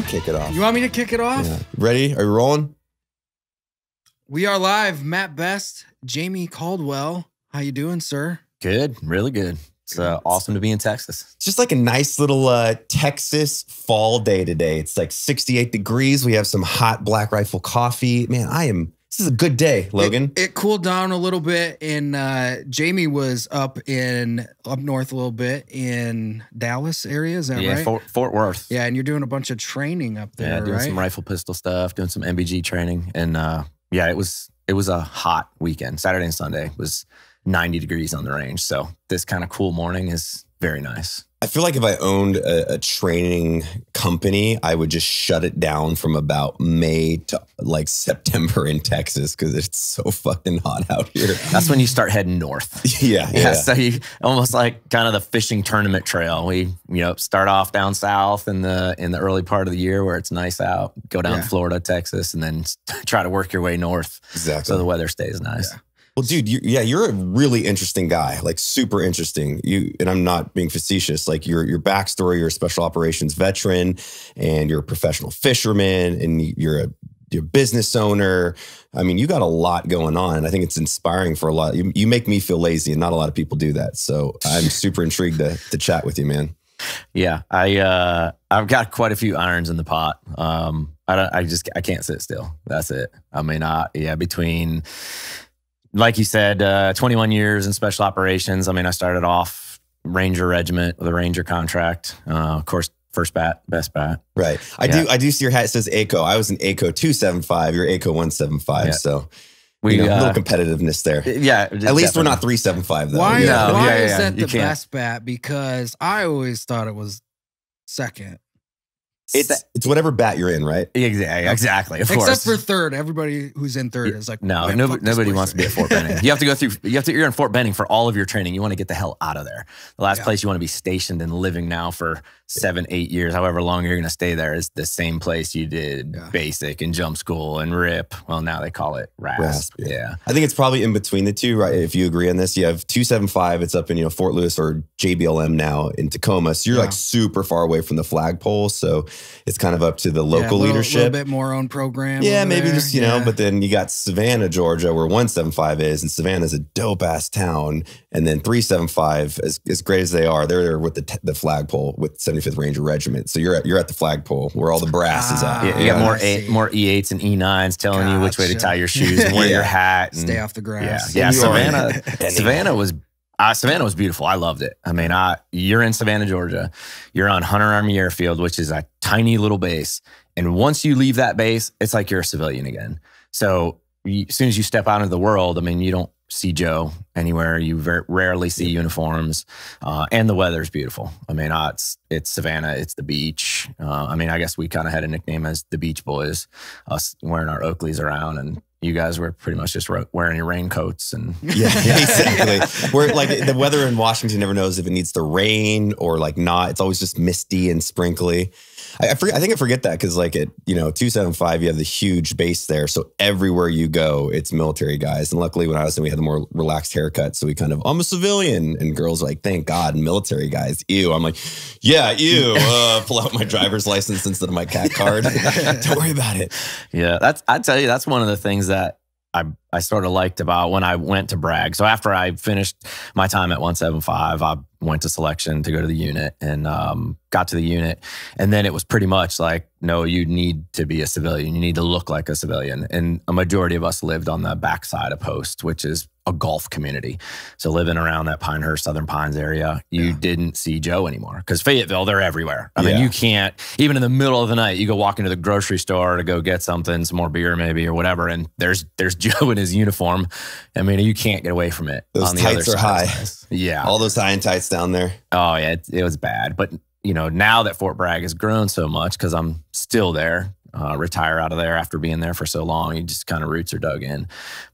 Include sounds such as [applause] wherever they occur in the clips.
you kick it off. You want me to kick it off? Yeah. Ready? Are you rolling? We are live. Mat Best, Jamey Caldwell. How you doing, sir? Good, really good. It's uh, awesome to be in Texas. It's just like a nice little uh, Texas fall day today. It's like 68 degrees. We have some hot Black Rifle coffee. Man, I am. This is a good day, Logan. It, it cooled down a little bit, and uh, Jamey was up in up north a little bit in Dallas area. Is that yeah, right? Fort, Fort Worth. yeah, and you're doing a bunch of training up there, yeah, doing right? some rifle pistol stuff, doing some NVG training, and uh, yeah, it was it was a hot weekend. Saturday and Sunday was 90 degrees on the range, so this kind of cool morning is very nice. I feel like if I owned a, a training company, I would just shut it down from about May to like September in Texas because it's so fucking hot out here. That's when you start heading north. [laughs] yeah, [laughs] Yeah, yeah. so you almost like kind of the fishing tournament trail. We you know start off down south in the in the early part of the year where it's nice out, go down Yeah. Florida, Texas, and then [laughs] try to work your way north Exactly. so the weather stays nice. Well, dude, you, yeah, you're a really interesting guy, like super interesting. You and I'm not being facetious. Like your your backstory, you're a special operations veteran, and you're a professional fisherman, and you're a you're a business owner. I mean, you got a lot going on, and I think it's inspiring for a lot. You, you make me feel lazy, and not a lot of people do that. So I'm [laughs] super intrigued to to chat with you, man. Yeah, I uh, I've got quite a few irons in the pot. Um, I don't, I just I can't sit still. That's it. I mean, I yeah, between like you said, uh, 21 years in special operations. I mean, I started off Ranger Regiment with a Ranger contract. Uh, of course, first bat, best bat. Right. I Yeah. do. I do see your hat. It says ACO. I was an ACO two seven five. You're ACO one seven five. Yeah. So We you know, a uh, little competitiveness there. yeah. At least we're not three seven five though. why Yeah. No, why yeah, is yeah, that you the can't. best bat? Because I always thought it was second, It's it's whatever bat you're in, right? Exactly. Exactly. Of except course. for third. Everybody who's in third is like, No, "Man, nobody, fuck this wants to be at Fort Benning. You have to go through. You have to. You're in Fort Benning for all of your training. You want to get the hell out of there. The last Yeah. place you want to be stationed and living now for seven, eight years, however long you're going to stay there, is the same place you did Yeah. basic and jump school and RIP. Well, now they call it RASP. RASP, yeah. yeah. I think it's probably in between the two, right? If you agree on this, you have two seven five. It's up in you know Fort Lewis or JBLM now in Tacoma. So you're Yeah. like super far away from the flagpole. So it's kind of up to the Yeah, local a little- leadership. little bit more own program. Yeah, maybe there. just, you know, but then you got Savannah, Georgia, where 175 is, and Savannah's a dope ass town. And then 375, as, as great as they are, they're there with the, t- the flagpole with 75th Ranger Regiment. So you're at, you're at the flagpole where all the brass is at. Ah, Yeah, you got more I eight, more E8s and E9s telling you which way to tie your shoes and wear [laughs] Yeah. your hat. And, stay off the grass. yeah. And you are Savannah, [laughs] Savannah was uh, Savannah was beautiful. I loved it. I mean, I you're in Savannah, Georgia. You're on Hunter Army Airfield, which is a tiny little base. And once you leave that base, it's like you're a civilian again. So you, as soon as you step out into the world, I mean, you don't see Joe anywhere. You ver- rarely see uniforms, uh, and the weather's beautiful. I mean, uh, it's it's Savannah, it's the beach. Uh, I mean, I guess we kind of had a nickname as the Beach Boys, us wearing our Oakleys around, and you guys were pretty much just wearing your raincoats and [laughs] [laughs] Yeah, exactly. Where like the weather in Washington never knows if it needs to rain or like not. It's always just misty and sprinkly. I, I, forget, I think I forget that because like at you know two seven five, you have the huge base there, so everywhere you go, it's military guys. And luckily, when I was in, we had the more relaxed haircut, so we kind of I'm a civilian, and girls are like, thank God, military guys. Ew. I'm like, yeah, ew. [laughs] Uh, pull out my driver's license instead of my CAC card. [laughs] [laughs] Don't worry about it. Yeah, that's I tell you, that's one of the things that I I sort of liked about when I went to Bragg. So after I finished my time at 175, I went to selection to go to the unit and um, got to the unit, and then it was pretty much like, no, you need to be a civilian. You need to look like a civilian, and a majority of us lived on the backside of Post, which is a golf community. So living around that Pinehurst, Southern Pines area, you Yeah. didn't see Joe anymore because Fayetteville, they're everywhere. I mean, you can't even in the middle of the night. You go walk into the grocery store to go get something, some more beer maybe or whatever, and there's there's [laughs] Joe in his uniform. I mean, you can't get away from it. Those tights are high. Yeah. All those high and tights down there. Oh yeah, it, it was bad. But you know, now that Fort Bragg has grown so much, because I'm still there, uh, retire out of there after being there for so long, you just kind of roots are dug in.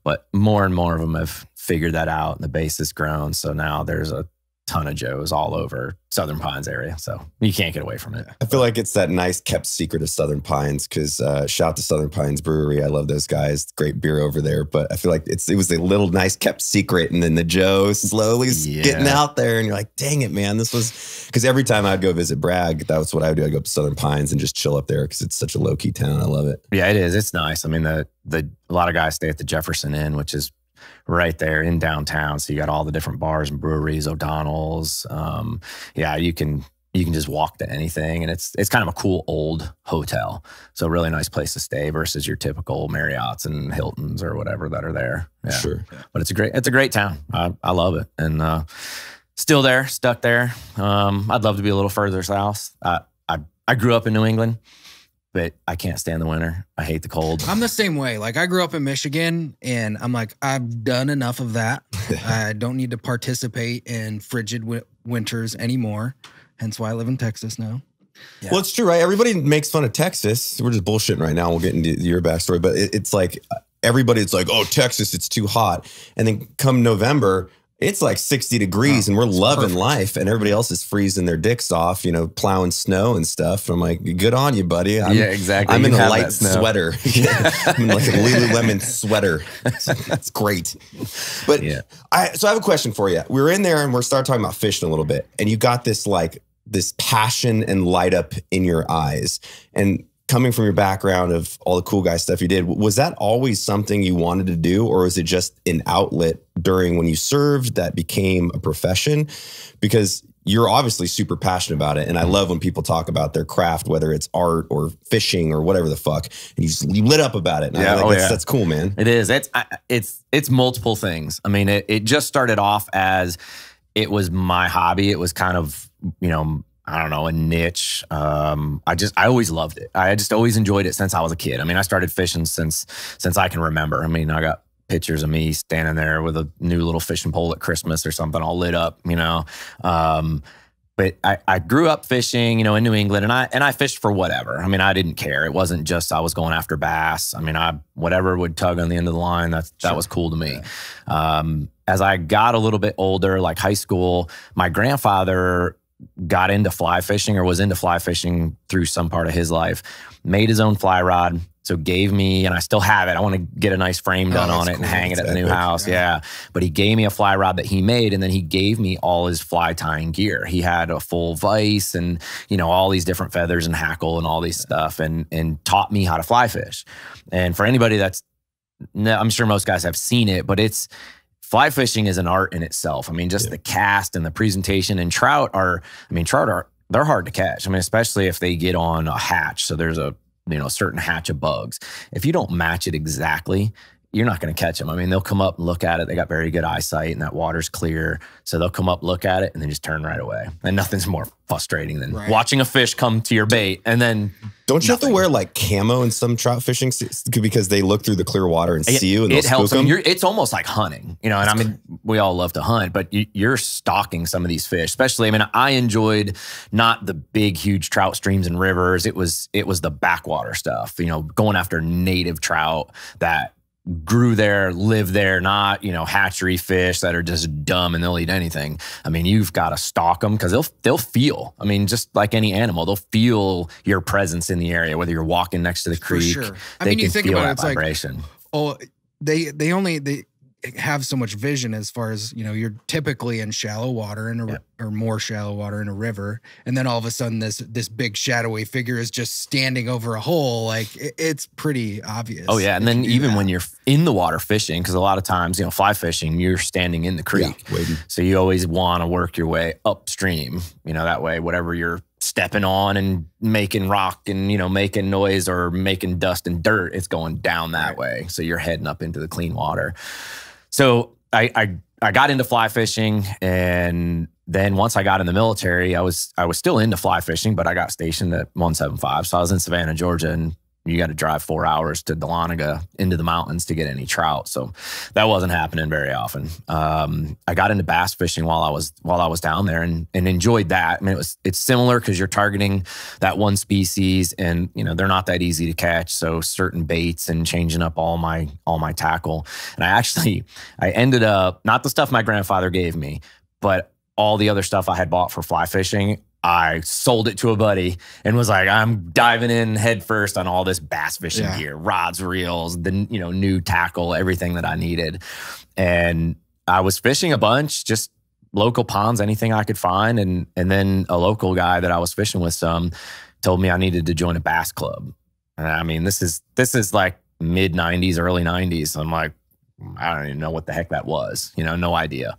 But more and more of them have figured that out, and the base has grown. So now there's a ton of Joes all over Southern Pines area. So you can't get away from it. I feel like it's that nice kept secret of Southern Pines because uh, shout to Southern Pines Brewery. I love those guys. Great beer over there. But I feel like it's it was a little nice kept secret. And then the Joe slowly Yeah. getting out there. And you're like, dang it, man. This was because every time I'd go visit Bragg, that was what I would do. I'd go up to Southern Pines and just chill up there because it's such a low key town. I love it. Yeah, it is. It's nice. I mean, the the a lot of guys stay at the Jefferson Inn, which is right there in downtown. So you got all the different bars and breweries, O'Donnell's. Um, yeah, you can you can just walk to anything, and it's it's kind of a cool old hotel. So really nice place to stay versus your typical Marriotts and Hiltons or whatever that are there. Yeah. Sure. but it's a great it's a great town. I, I love it, and uh, still there, stuck there. Um, I'd love to be a little further south. I, I I grew up in New England, but I can't stand the winter. I hate the cold. I'm the same way. Like I grew up in Michigan and I'm like, I've done enough of that. [laughs] I don't need to participate in frigid wi- winters anymore. Hence why I live in Texas now. Yeah. Well, it's true, right? Everybody makes fun of Texas. We're just bullshitting right now. We'll get into your backstory, but it, it's like everybody's like, "Oh, Texas, it's too hot," and then come November, it's like sixty degrees, Oh, and we're loving perfect. life, and everybody else is freezing their dicks off, you know, plowing snow and stuff. I'm like, "Good on you, buddy." I'm, exactly. I'm in a light sweater. [laughs] I'm in like a Lululemon sweater. That's great. But Yeah. I so I have a question for you. We were in there and we're starting talking about fishing a little bit, and you got this like this passion and light up in your eyes. And coming from your background of all the cool guy stuff you did, was that always something you wanted to do, or was it just an outlet during when you served that became a profession? Because you're obviously super passionate about it, and I mm-hmm. love when people talk about their craft, whether it's art or fishing or whatever the fuck, and you, just, you lit up about it. And Yeah, like, oh, that's, yeah. that's cool, man. It is. It's I, it's it's multiple things. I mean, it, it just started off as it was my hobby. It was kind of you know I don't know a niche. Um, I just I always loved it. I just always enjoyed it since I was a kid. I mean, I started fishing since since I can remember. I mean, I got pictures of me standing there with a new little fishing pole at Christmas or something, all lit up. You know. Um, but I, I grew up fishing, you know, in New England, and I and I fished for whatever. I mean, I didn't care. It wasn't just I was going after bass. I mean, I whatever would tug on the end of the line. That that was cool to me. Um, as I got a little bit older, like high school, my grandfather got into fly fishing or was into fly fishing through some part of his life. Made his own fly rod, so gave me, and I still have it. I want to get a nice frame done Oh, on it and cool. hang it at the new house. Yeah. Yeah. But he gave me a fly rod that he made, and then he gave me all his fly tying gear. He had a full vise and you know all these different feathers and hackle and all these stuff, and and taught me how to fly fish. And for anybody that's, no, I'm sure most guys have seen it, but it's fly fishing is an art in itself. I mean, just Yeah. the cast and the presentation. And trout are, I mean, trout are they're hard to catch. I mean, especially if they get on a hatch. So there's a you know a certain hatch of bugs. If you don't match it exactly, you're not going to catch them. I mean, they'll come up and look at it. They got very good eyesight, and that water's clear. So they'll come up, look at it, and then just turn right away. And nothing's more frustrating than Right. watching a fish come to your bait and then Don't you have to wear like camo in some trout fishing because they look through the clear water and see you and they'll it helps. spook them? you're, it's almost like hunting, you know. And I mean, we all love to hunt, but you, you're stalking some of these fish. Especially, I mean, I enjoyed not the big, huge trout streams and rivers. It was it was the backwater stuff, you know, going after native trout that grew there, live there, not you know hatchery fish that are just dumb and they'll eat anything. I mean, you've got to stalk them because they'll they'll feel. I mean, just like any animal, they'll feel your presence in the area, whether you're walking next to the For creek. sure. I They mean, you can think feel about it, that it's like, vibration. oh, they they only they have so much vision as far as you know. You're typically in shallow water in a, Yeah. or more shallow water in a river, and then all of a sudden this this big shadowy figure is just standing over a hole. Like it, it's pretty obvious. Oh yeah, and then even that. when you're in the water fishing, because a lot of times you know fly fishing, you're standing in the creek, Yeah, so you always want to work your way upstream. You know that way, whatever you're stepping on and making rock and you know making noise or making dust and dirt, it's going down that way. So you're heading up into the clean water. So I I I got into fly fishing and then once I got in the military, I was I was still into fly fishing, but I got stationed at 175. So I was in Savannah, Georgia, and you got to drive four hours to Dahlonega into the mountains to get any trout. So that wasn't happening very often. Um, I got into bass fishing while I was while I was down there and and enjoyed that. I mean, it was it's similar because you're targeting that one species, and you know they're not that easy to catch. So certain baits and changing up all my all my tackle. And I actually [laughs] I ended up not the stuff my grandfather gave me, but all the other stuff I had bought for fly fishing, I sold it to a buddy and was like, I'm diving in headfirst on all this bass fishing Yeah. gear, rods, reels, the you know new tackle, everything that I needed, and I was fishing a bunch, just local ponds, anything I could find, and and then a local guy that I was fishing with some told me I needed to join a bass club. And I mean, this is this is like mid '90s, early '90s. I'm like, I don't even know what the heck that was. You know, no idea.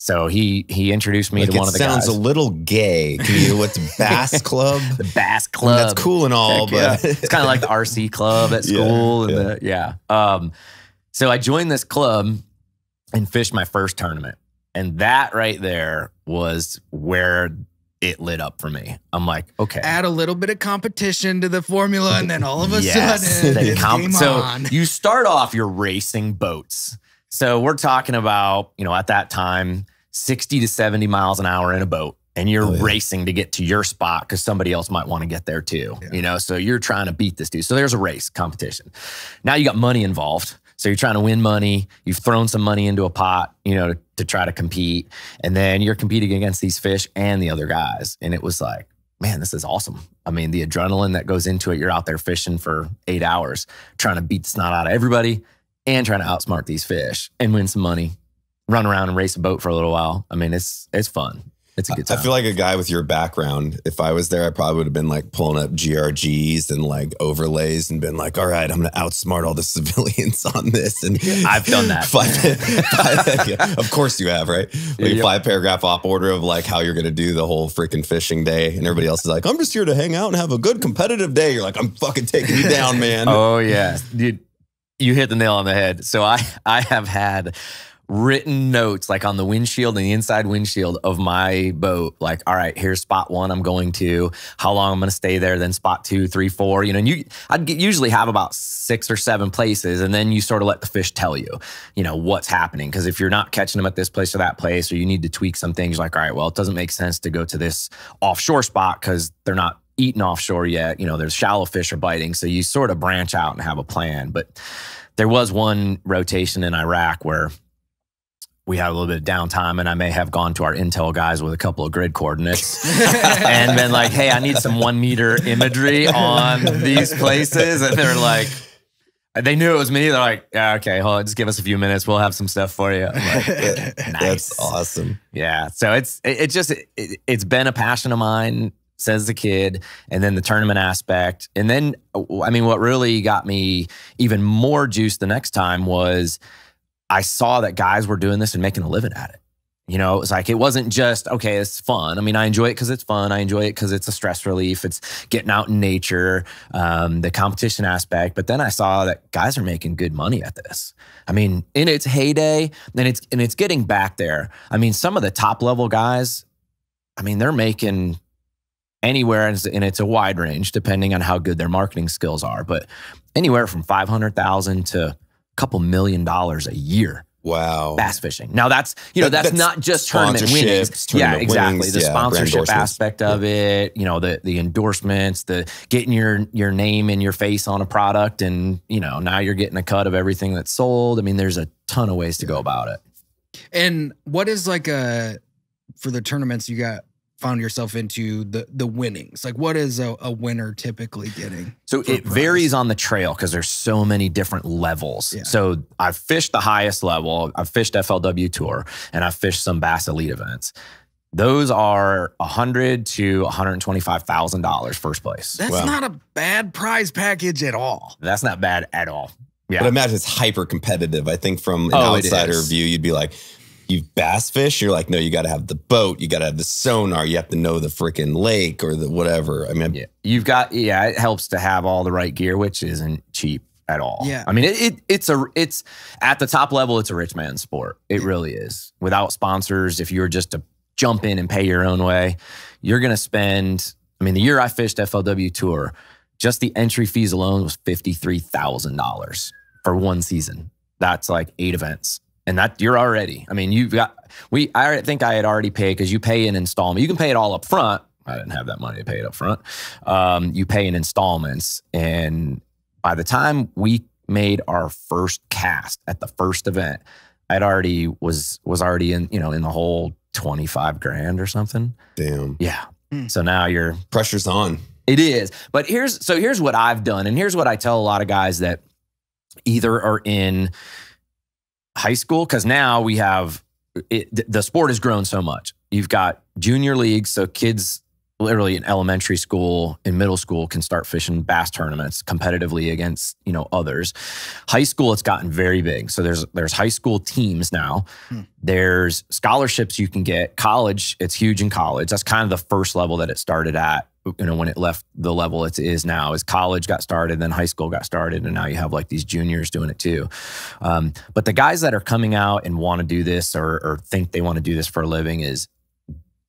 So he he introduced me Like, to one of the sounds guys. a little gay. Can you? What's [laughs] Bass Club? the Bass I mean, Club. that's cool and all, Heck yeah. but it's kind of like the RC club at [laughs] Yeah, school. and yeah. The, yeah. Um, so I joined this club and fished my first tournament. And that right there was where it lit up for me. I'm like, okay. Add a little bit of competition to the formula, and then all of a [laughs] Yes. sudden, The it's comp- game so on. you start off, you're racing boats. So we're talking about, you know, at that time, 60 to 70 miles an hour in a boat. And you're Oh, yeah. racing to get to your spot because somebody else might want to get there too. Yeah. You know, so you're trying to beat this dude. So there's a race competition. Now you got money involved. So you're trying to win money. You've thrown some money into a pot, you know, to, to try to compete. And then you're competing against these fish and the other guys. And it was like, man, this is awesome. I mean, the adrenaline that goes into it, you're out there fishing for eight hours, trying to beat the snot out of everybody and trying to outsmart these fish and win some money, run around and race a boat for a little while. I mean, it's it's fun. It's a good time. I feel like a guy with your background, if I was there, I probably would have been like pulling up GRGs and like overlays and been like, all right, I'm going to outsmart all the [laughs] civilians on this. And [laughs] I've done that. Five, five- [laughs] yeah, of course you have, right? Like Yep. five paragraph op order of like how you're going to do the whole freaking fishing day. And everybody else is like, I'm just here to hang out and have a good competitive day. You're like, I'm fucking taking you down, man. Oh yeah, dude, you hit the nail on the head. So I [laughs] I have had written notes like on the windshield and the inside windshield of my boat like all right here's spot one i'm going to. How long i'm going to stay there then spot two three four. You know and you i'd usually have about six or seven places and then you sort of let the fish tell you you know what's happening. Because if you're not catching them at this place or that place or you need to tweak some things like all right well it doesn't make sense to go to this offshore spot because they're not eating offshore yet you know there's shallow fish are biting so you sort of branch out and have a plan but there was one rotation in iraq where we had a little bit of downtime and I may have gone to our intel guys with a couple of grid coordinates [laughs] and been like, hey, I need some one meter imagery on these places. And they're like, they knew it was me. They're like, yeah, okay, hold on, just give us a few minutes. We'll have some stuff for you. I'm like, [laughs] Nice. That's awesome. yeah. So it's it, it just it, it's been a passion of mine says the kid and then the tournament aspect. And then i mean what really got me even more juice the next time was i saw that guys were doing this and making a living at it. You know it was like it wasn't just okay it's fun. I mean i enjoy it because it's fun. I enjoy it because it's a stress relief. It's getting out in nature um, the competition aspect. But then i saw that guys are making good money at this. I mean in its heyday and it's and it's getting back there. I mean some of the top level guys i mean they're making anywhere and it's- a wide range depending on how good their marketing skills are but anywhere from 500000 to a couple million dollars a year Wow. bass fishing. Now that's you know That- that's, that's not just tournament sponsorships, winnings. Yeah, exactly. winnings, the yeah, sponsorship endorsements. aspect of it, you know, the the endorsements, the getting your your name and your face on a product, and you know now you're getting a cut of everything that's sold. I mean, there's a ton of ways to go about it. And what is like a for the tournaments you got found yourself into the the winnings? Like what is a, a winner typically getting? So it prize? varies on the trail because there's so many different levels. Yeah. So I've fished the highest level. I've fished FLW Tour and I've fished some Bass Elite events. Those are a hundred to one hundred twenty-five thousand dollars first place. That's Wow. not a bad prize package at all. That's not bad at all. Yeah. But I imagine it's hyper competitive. I think from an Oh, outsider view, you'd be like, you bass fish. You're like, no, you got to have the boat. You got to have the sonar. You have to know the freaking lake or the whatever. I mean, Yeah, you've got yeah. It helps to have all the right gear, which isn't cheap at all. Yeah. I mean it, it it's a it's at the top level. It's a rich man's sport. It really is. Without sponsors, if you were just to jump in and pay your own way, you're gonna spend. I mean, the year I fished FLW Tour, just the entry fees alone was fifty three thousand dollars for one season. That's like eight events. And that you're already. I mean, you've got we. I think I had already paid because you pay an installment. You can pay it all up front. I didn't have that money to pay it up front. Um, you pay in installments, and by the time we made our first cast at the first event, I'd already was was already in you know in the whole 25 grand or something. Damn. Yeah. Hmm. So now you're Pressure's on. it is. But here's so here's what I've done, and here's what I tell a lot of guys that either are in high school because now we have it, the sport has grown so much. You've got junior leagues, so kids literally in elementary school in middle school can start fishing bass tournaments competitively against you know others. High school it's gotten very big. So there's there's high school teams now. Hmm. there's scholarships you can get. College it's huge in college. That's kind of the first level that it started at you know when it left the level it is now is college got started then high school got started and now you have like these juniors doing it too. Um, but the guys that are coming out and want to do this or, or think they want to do this for a living is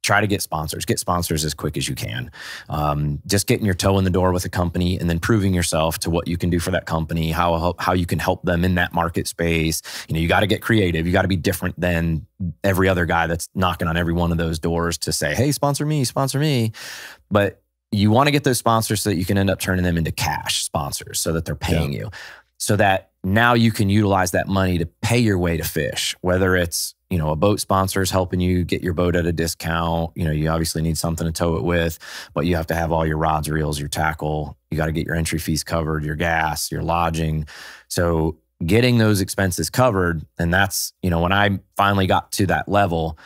try to get sponsors. Get sponsors as quick as you can. Um, just getting your toe in the door with a company and then proving yourself to what you can do for that company how how you can help them in that market space. You know you got to get creative. You got to be different than every other guy that's knocking on every one of those doors to say hey sponsor me sponsor me. But you want to get those sponsors so that you can end up turning them into cash sponsors so that they're paying you. So that now you can utilize that money to pay your way to fish whether it's you know a boat sponsor is helping you get your boat at a discount you know you obviously need something to tow it with but you have to have all your rods reels your tackle you got to get your entry fees covered your gas your lodging. So getting those expenses covered and that's you know when i finally got to that level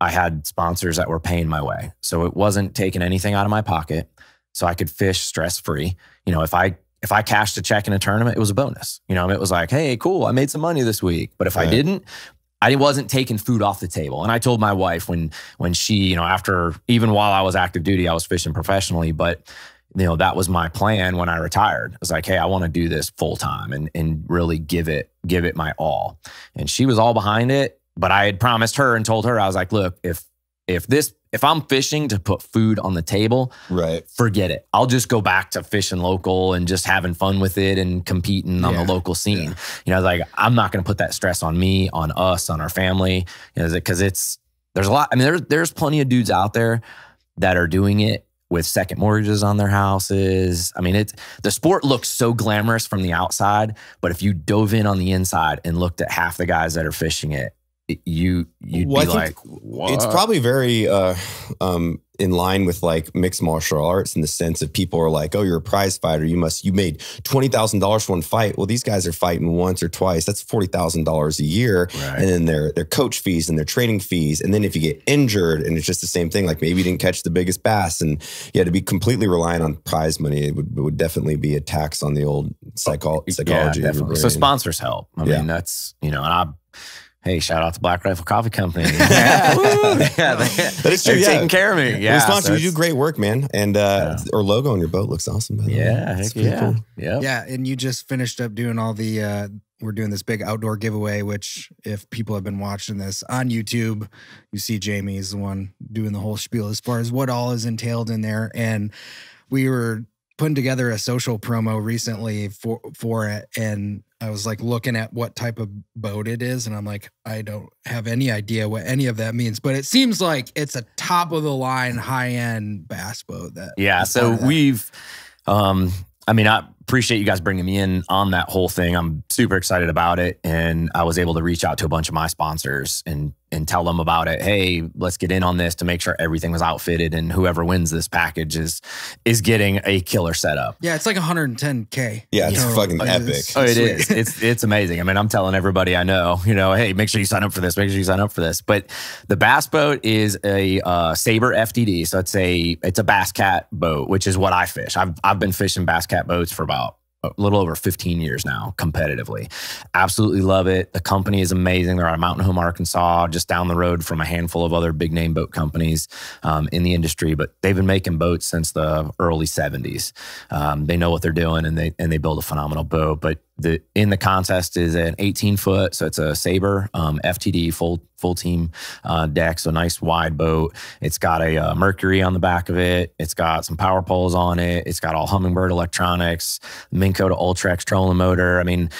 i had sponsors that were paying my way. So it wasn't taking anything out of my pocket so i could fish stress free you know if i if I cashed a check in a tournament, it was a bonus. You know, it was like, hey, cool, I made some money this week. But if I didn't, I wasn't taking food off the table. And I told my wife when when she, you know, after even while I was active duty, I was fishing professionally, but you know, that was my plan when I retired. It was like, hey, I want to do this full time and and really give it give it my all. And she was all behind it, but I had promised her and told her I was like, look, if if this if I'm fishing to put food on the table, Right. forget it. I'll just go back to fishing local and just having fun with it and competing on the local scene. You know, like I'm not going to put that stress on me, on us, on our family, you know, because it's there's a lot. I mean, there's there's plenty of dudes out there that are doing it with second mortgages on their houses. I mean, it's the sport looks so glamorous from the outside, but if you dove in on the inside and looked at half the guys that are fishing it- you you'd Well, be like, what? It's probably very uh, um, in line with like mixed martial arts in the sense of people are like, "Oh, you're a prize fighter. You must you made twenty thousand dollars for one fight." Well, these guys are fighting once or twice. That's forty thousand dollars a year, Right. and then their their coach fees and their training fees, and then if you get injured and it's just the same thing, like maybe you didn't catch the biggest bass, and you had to be completely reliant on prize money. It would, it would definitely be a tax on the old psycho- psychology. of your definitely. So sponsors help. I Yeah. mean, that's you know, and I. Hey, shout out to Black Rifle Coffee Company. [laughs] Yeah. [laughs] Woo. [laughs] yeah, they, That is true, They're yeah. taking care of me. Yeah, Well, sponsor, so you do it's- great work, man. And uh, our logo on your boat looks awesome. By the. Yeah, It's heck yeah, cool. yeah. Yeah, and you just finished up doing all the. uh We're doing this big outdoor giveaway, which if people have been watching this on YouTube, you see Jamey is the one doing the whole spiel as far as what all is entailed in there. And we were putting together a social promo recently for for it, and I was like looking at what type of boat it is, and I'm like, I don't have any idea what any of that means, but it seems like it's a top of the line, high end bass boat. That Yeah. So that. we've, um, I mean, I appreciate you guys bringing me in on that whole thing. I'm super excited about it, and I was able to reach out to a bunch of my sponsors and and tell them about it. Hey, let's get in on this to make sure everything was outfitted, and whoever wins this package is is getting a killer setup. Yeah, it's like 110k. Yeah, it's total. fucking epic. it's Oh, it sweet. is. It's it's amazing. I mean, I'm telling everybody I know, you know, hey, make sure you sign up for this. Make sure you sign up for this. But the bass boat is a uh, Sabre FTD, so it's a it's a bass cat boat, which is what I fish. I've I've been fishing bass cat boats for about a little over 15 years now, competitively. Absolutely love it. The company is amazing. They're out of Mountain Home, Arkansas, just down the road from a handful of other big name boat companies um, in the industry. But they've been making boats since the early 70s. Um, they know what they're doing, and they and they build a phenomenal boat. But the in the contest is an 18 foot, so it's a Sabre um, FTD full full team uh, deck, so nice wide boat. It's got a uh, Mercury on the back of it. It's got some power poles on it. It's got all Humminbird electronics, Minn Kota Ultrex trolling motor. I mean,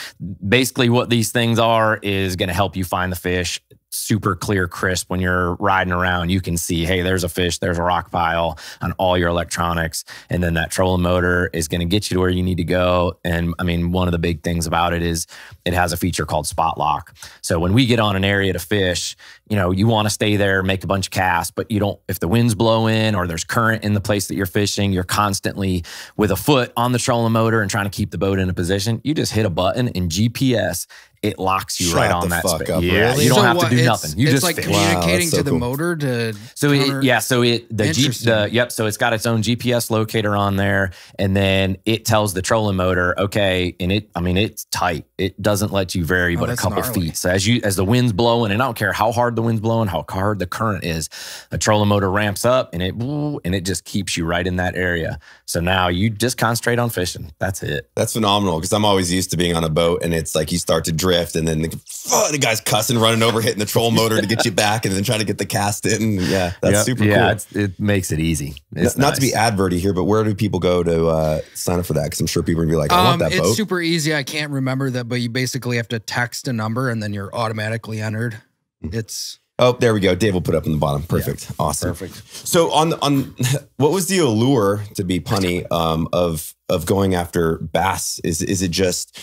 basically what these things are is going to help you find the fish super clear, crisp. When you're riding around, you can see, hey, there's a fish, there's a rock pile on all your electronics. And then that trolling motor is going to get you to where you need to go. And I mean, one of the big things about it is it has a feature called spot lock. So when we get on an area to fish, you know, you want to stay there, make a bunch of casts, but you don't, if the wind's blowing or there's current in the place that you're fishing, you're constantly with a foot on the trolling motor and trying to keep the boat in a position. You just hit a button and GPS it locks you Shut right on that fuck space. up, Yeah, really? you don't So have what, to do it's- nothing. You it's just like fish. Wow, communicating that's so to the cool. motor to So it, yeah, so it the G, the yep, so it's got its own GPS locator on there, and then it tells the trolling motor, okay, and it, I mean, it's tight. It doesn't let you vary Oh, but a couple gnarly. feet. So as you as the wind's blowing, and I don't care how hard the wind's blowing, how hard the current is, the trolling motor ramps up, and it and it just keeps you right in that area. So now you just concentrate on fishing. That's it. That's phenomenal because I'm always used to being on a boat and it's like you start to drift and then the, fuck, the guy's cussing, running over, hitting the troll [laughs] motor to get you back and then trying to get the cast in. Yeah, that's Yep. super yeah, cool. it's, it makes it easy. N- It's Not to be adverty here, but where do people go to uh, sign up for that? Because I'm sure people are gonna be like, I want Um, that it's boat. super easy. I can't remember that, but you basically have to text a number and then you're automatically entered. Hmm. It's oh, there we go. Dave will put up in the bottom. Perfect. Awesome. perfect. So on on [laughs] what was the allure to be punny um, of of going after bass? Is is it just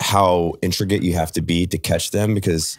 how intricate you have to be to catch them? Because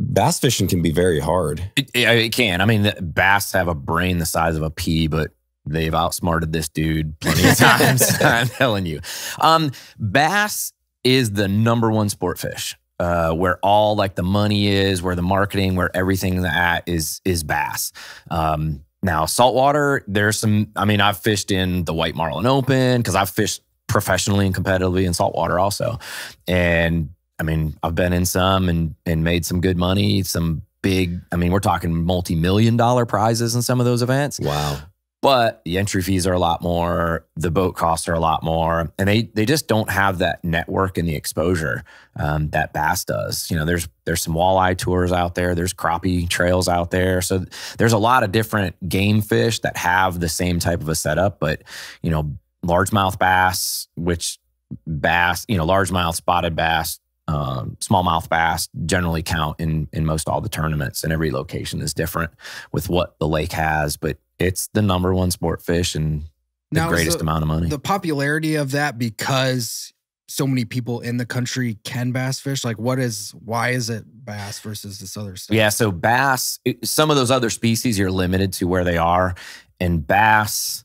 bass fishing can be very hard. It, it, it can. I mean, the bass have a brain the size of a pea, but they've outsmarted this dude plenty of [laughs] times. [laughs] I'm telling you. Um, bass is the number one sport fish. Uh, where all like the money is, where the marketing, where everything at is is bass. Um, now saltwater, there's some. I mean, I've fished in the White Marlin Open because I've fished professionally and competitively in saltwater also, and I mean, I've been in some and and made some good money, some big, I mean, we're talking multi-million dollar prizes in some of those events. Wow. But the entry fees are a lot more, the boat costs are a lot more, and they they just don't have that network and the exposure um, that bass does. You know, there's there's some walleye tours out there, there's crappie trails out there, so there's a lot of different game fish that have the same type of a setup. But you know, largemouth bass, which bass, you know, largemouth spotted bass, um, smallmouth bass generally count in in most all the tournaments, and every location is different with what the lake has. But it's the number one sport fish and the Now, greatest the- amount of money. the popularity of that because so many people in the country can bass fish. Like, what is why is it bass versus this other stuff? Yeah, so bass, some of those other species, you're limited to where they are, and bass,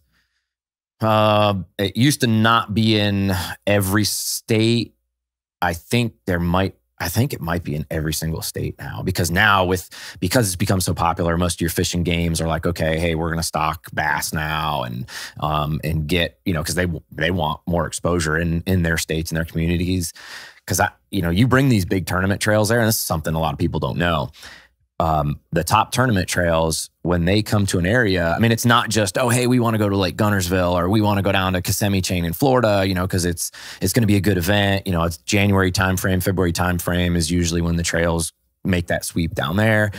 uh, it used to not be in every state. I think there might. I think it might be in every single state now because now with because it's become so popular, most of your fishing games are like, okay, hey, we're gonna stock bass now and um and get you know because they they want more exposure in in their states and their communities because I you know you bring these big tournament trails there and this is something a lot of people don't know. Um, the top tournament trails when they come to an area, I mean, it's not just oh hey we want to go to Lake Guntersville or we want to go down to Kissimmee Chain in Florida, you know, because it's it's going to be a good event. You know, it's January timeframe, February timeframe is usually when the trails make that sweep down there.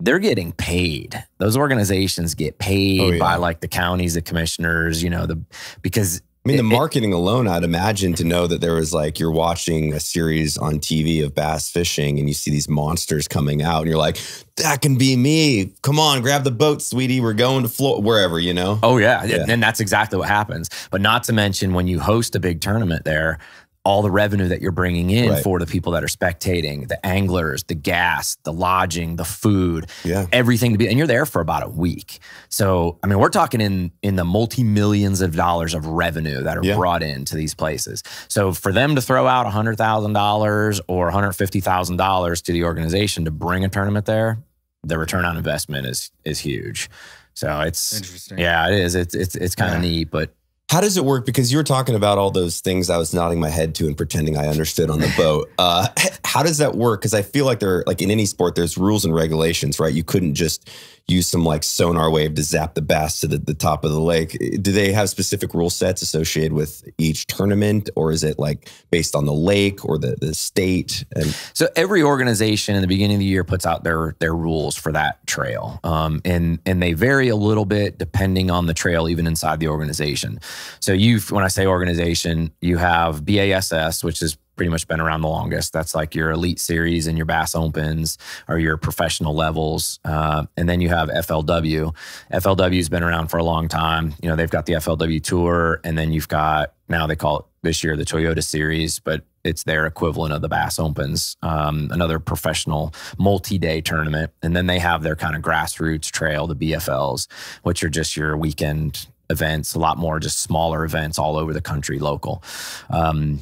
They're getting paid. Those organizations get paid Oh, yeah. by like the counties, the commissioners, you know, the because I mean, the marketing alone, I'd imagine to know that there was like you're watching a series on TV of bass fishing and you see these monsters coming out and you're like, that can be me. Come on, grab the boat, sweetie. We're going to Florida, wherever, you know? Oh yeah. Yeah. and that's exactly what happens. But not to mention when you host a big tournament there, all the revenue that you're bringing in Right. for the people that are spectating, the anglers, the gas, the lodging, the food, Yeah. everything to be, and you're there for about a week. So I mean, we're talking in in the multi millions of dollars of revenue that are Yeah. brought into these places. So for them to throw out hundred thousand dollars or hundred fifty thousand dollars to the organization to bring a tournament there, the return on investment is is huge. So it's Interesting. yeah, it is. It's it's it's kind of Yeah. neat, but How does it work? Because you were talking about all those things I was nodding my head to and pretending I understood on the boat. [laughs] Uh, how does that work? Because I feel like there, like in any sport, there's rules and regulations, right? You couldn't just use some like sonar wave to zap the bass to the, the top of the lake. Do they have specific rule sets associated with each tournament, or is it like based on the lake or the, the state? And So every organization in the beginning of the year puts out their their rules for that trail, um, and and they vary a little bit depending on the trail, even inside the organization. So you, when I say organization, you have BASS, which is pretty much been around the longest. That's like your elite series and your Bass Opens or your professional levels. Uh, and then you have FLW. FLW has been around for a long time. You know, they've got the FLW Tour, and then you've got now they call it this year the Toyota Series, but it's their equivalent of the Bass Opens, um, another professional multi-day tournament. And then they have their kind of grassroots trail, the BFLs, which are just your weekend events, a lot more just smaller events all over the country, local. Um,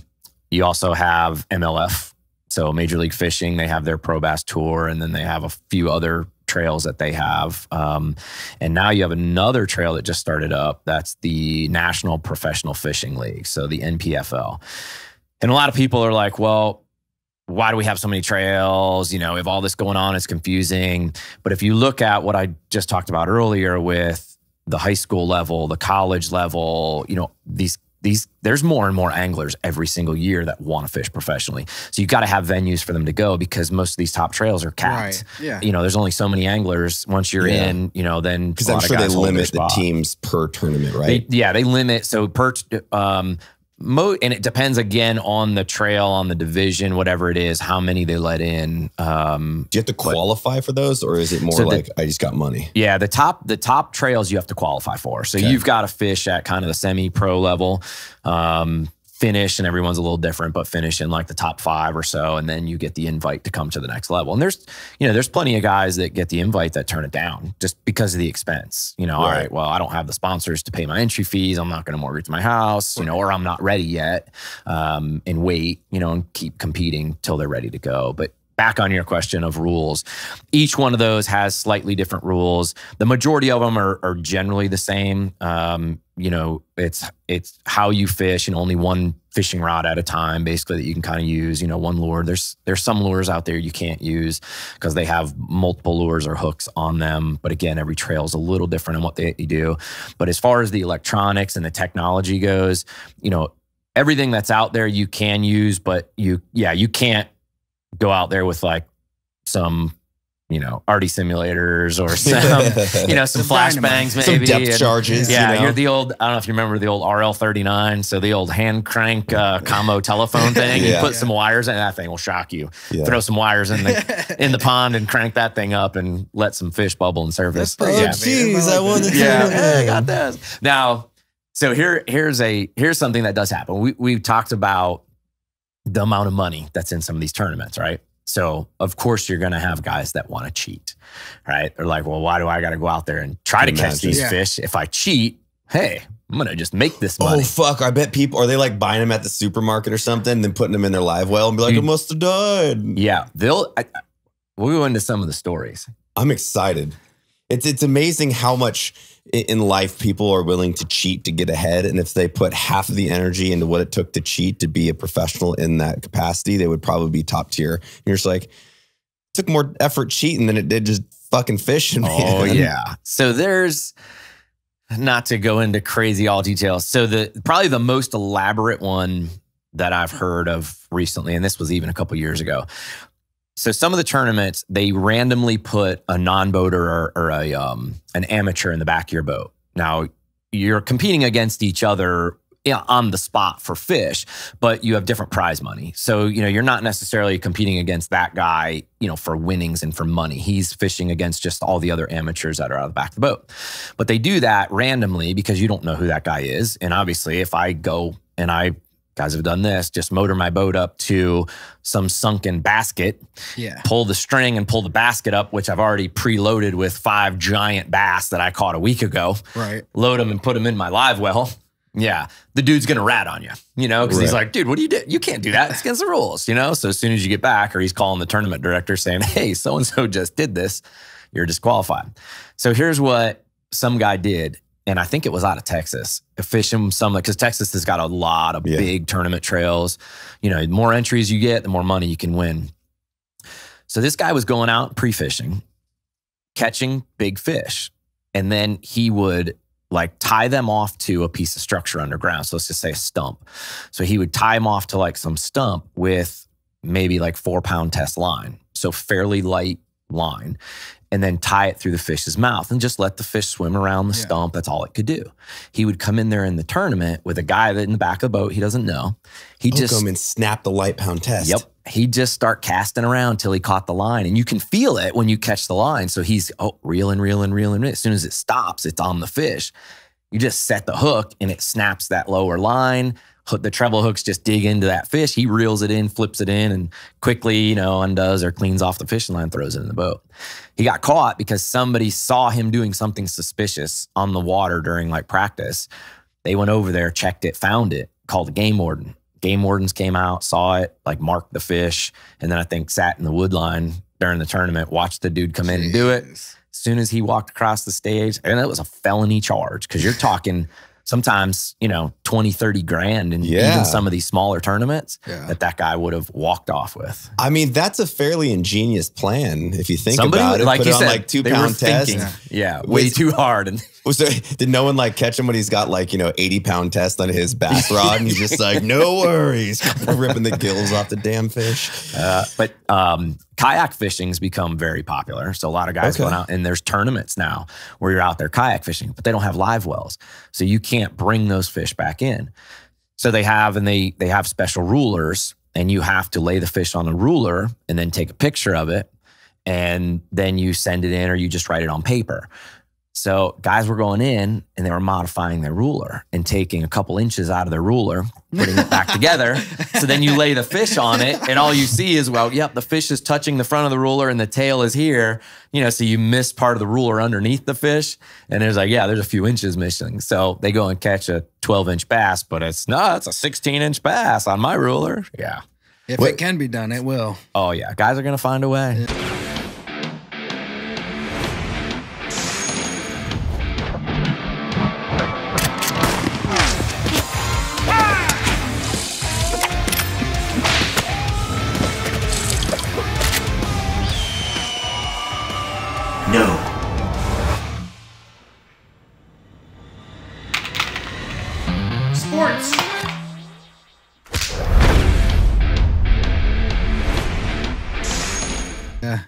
you also have MLF, so Major League Fishing. They have their Pro Bass Tour, and then they have a few other trails that they have. Um, and now you have another trail that just started up. That's the National Professional Fishing League, so the NPFL. And a lot of people are like, well, why do we have so many trails? You know, if all this going on, it's confusing. But if you look at what I just talked about earlier with the high school level, the college level, you know, these these there's more and more anglers every single year that want to fish professionally. So you've got to have venues for them to go because most of these top trails are capped. Right. Yeah. You know, there's only so many anglers. Once you're Yeah. in, you know, then Because a I'm of sure they guys hold their limit the teams per tournament, right? They, yeah, they limit so per um mo and it depends again on the trail, on the division, whatever it is, how many they let in. Um Do you have to qualify for those, or is it more So the- like I just got money? yeah, the top the top trails you have to qualify for. So Okay. you've got to fish at kind of the semi pro level. Um finish and everyone's a little different but finish in like the top 5 or so and then you get the invite to come to the next level. And there's you know, there's plenty of guys that get the invite that turn it down just because of the expense. You know, all Right. right, well, I don't have the sponsors to pay my entry fees. I'm not going to mortgage my house, you know, or I'm not ready yet. Um and wait, you know, and keep competing till they're ready to go. But back on your question of rules, each one of those has slightly different rules. The majority of them are, are generally the same. Um, you know, it's it's how you fish and only one fishing rod at a time, basically that you can kind of use. You know, one lure. There's there's some lures out there you can't use because they have multiple lures or hooks on them. But again, every trail is a little different in what they do. But as far as the electronics and the technology goes, you know, everything that's out there you can use, but you yeah you can't go out there with like some you know arty simulators or [laughs] some you know some Some dynamite. flashbangs Some maybe depth and- charges. yeah, you know? you're the old. I don't know if you remember the old RL39. So the old hand crank uh, [laughs] combo telephone thing. yeah. You put Yeah. some wires in that thing will shock you. Yeah. Throw some wires in the [laughs] in the pond and crank that thing up and let some fish bubble and surface. That's pretty Oh, yeah, innovative. I I like won the yeah, hey, I got this. Now, so here here's a here's something that does happen. We we've talked about the amount of money that's in some of these tournaments, right? So of course you're going to have guys that want to cheat, right? They're like, well, why do I got to go out there and try to Can catch these Yeah. fish? If I cheat, hey, I'm going to just make this oh, money. Oh fuck! I bet people are they like buying them at the supermarket or something, then putting them in their live well and be like, You- "I must have died." yeah, they'll. I, we'll go into some of the stories. I'm excited. It's it's amazing how much i- in life people are willing to cheat to get ahead, and if they put half of the energy into what it took to cheat to be a professional in that capacity, they would probably be top tier. And you're just like, took more effort cheating than it did just fucking fishing. Oh man. yeah. So there's not to go into crazy all details. So the probably the most elaborate one that I've heard of recently, and this was even a couple years ago. So some of the tournaments they randomly put a non-boater or, or a um, an amateur in the back of your boat. Now you're competing against each other on the spot for fish, but you have different prize money. So, you know, you're not necessarily competing against that guy, you know, for winnings and for money. He's fishing against just all the other amateurs that are out of the back of the boat. But they do that randomly because you don't know who that guy is. And obviously, if I go and I, guys have done this, just motor my boat up to some sunken basket, Yeah. pull the string and pull the basket up, which I've already preloaded with five giant bass that I caught a week ago Right. load them and put them in my live well, yeah, the dude's gonna rat on you, you know, because he's like, dude, what do you do? You can't do that. It's against the rules, you know. So as soon as you get back, or he's calling the tournament director saying, hey, so and so just did this, you're disqualified. So here's what some guy did. And I think it was out of Texas, fishing some because Texas has got a lot of Yeah. big tournament trails. You know, the more entries you get, the more money you can win. So this guy was going out pre fishing, catching big fish. And then he would like tie them off to a piece of structure underground. So let's just say a stump. So he would tie them off to like some stump with maybe like four pound test line. So fairly light line and then tie it through the fish's mouth and just let the fish swim around the Yeah. stump. That's all it could do. He would come in there in the tournament with a guy that in the back of the boat he doesn't know. He just him and snap the light pound test. Yep. He'd just start casting around till he caught the line. And you can feel it when you catch the line. So he's oh, reeling, reeling, reeling. As soon as it stops, it's on the fish. You just set the hook and it snaps that lower line. The treble hooks just dig into that fish. He reels it in, flips it in, and quickly, you know, undoes or cleans off the fishing line, throws it in the boat. He got caught because somebody saw him doing something suspicious on the water during like practice. They went over there, checked it, found it, called the game warden. Game wardens came out, saw it, like marked the fish, and then I think sat in the wood line during the tournament, watched the dude come in and do it. As soon as he walked across the stage, and it was a felony charge because you're talking sometimes, you know, 20, 30 grand in Yeah. even some of these smaller tournaments Yeah. that that guy would have walked off with. I mean, that's a fairly ingenious plan if you think Somebody, about it. like Put you it on said, like two were test. thinking, yeah, way With- too hard. And [laughs] Was there, did no one like catch him when he's got like, you know, 80 pound test on his bass rod and he's just like, no worries, [laughs] ripping the gills off the damn fish? Uh, but um, kayak fishing's become very popular. So a lot of guys Okay. going out, and there's tournaments now where you're out there kayak fishing, but they don't have live wells, so you can't bring those fish back in. So they have, and they they have special rulers, and you have to lay the fish on a ruler and then take a picture of it, and then you send it in, or you just write it on paper. So guys were going in and they were modifying their ruler and taking a couple inches out of their ruler, putting it back together. [laughs] So then you lay the fish on it, and all you see is, well, yep, the fish is touching the front of the ruler and the tail is here. You know, so you miss part of the ruler underneath the fish. And there's like, yeah, there's a few inches missing. So they go and catch a 12 inch bass, but it's no, it's a 16 inch bass on my ruler. Yeah. If it can be done, it will. Oh, yeah. Guys are going to find a way. No.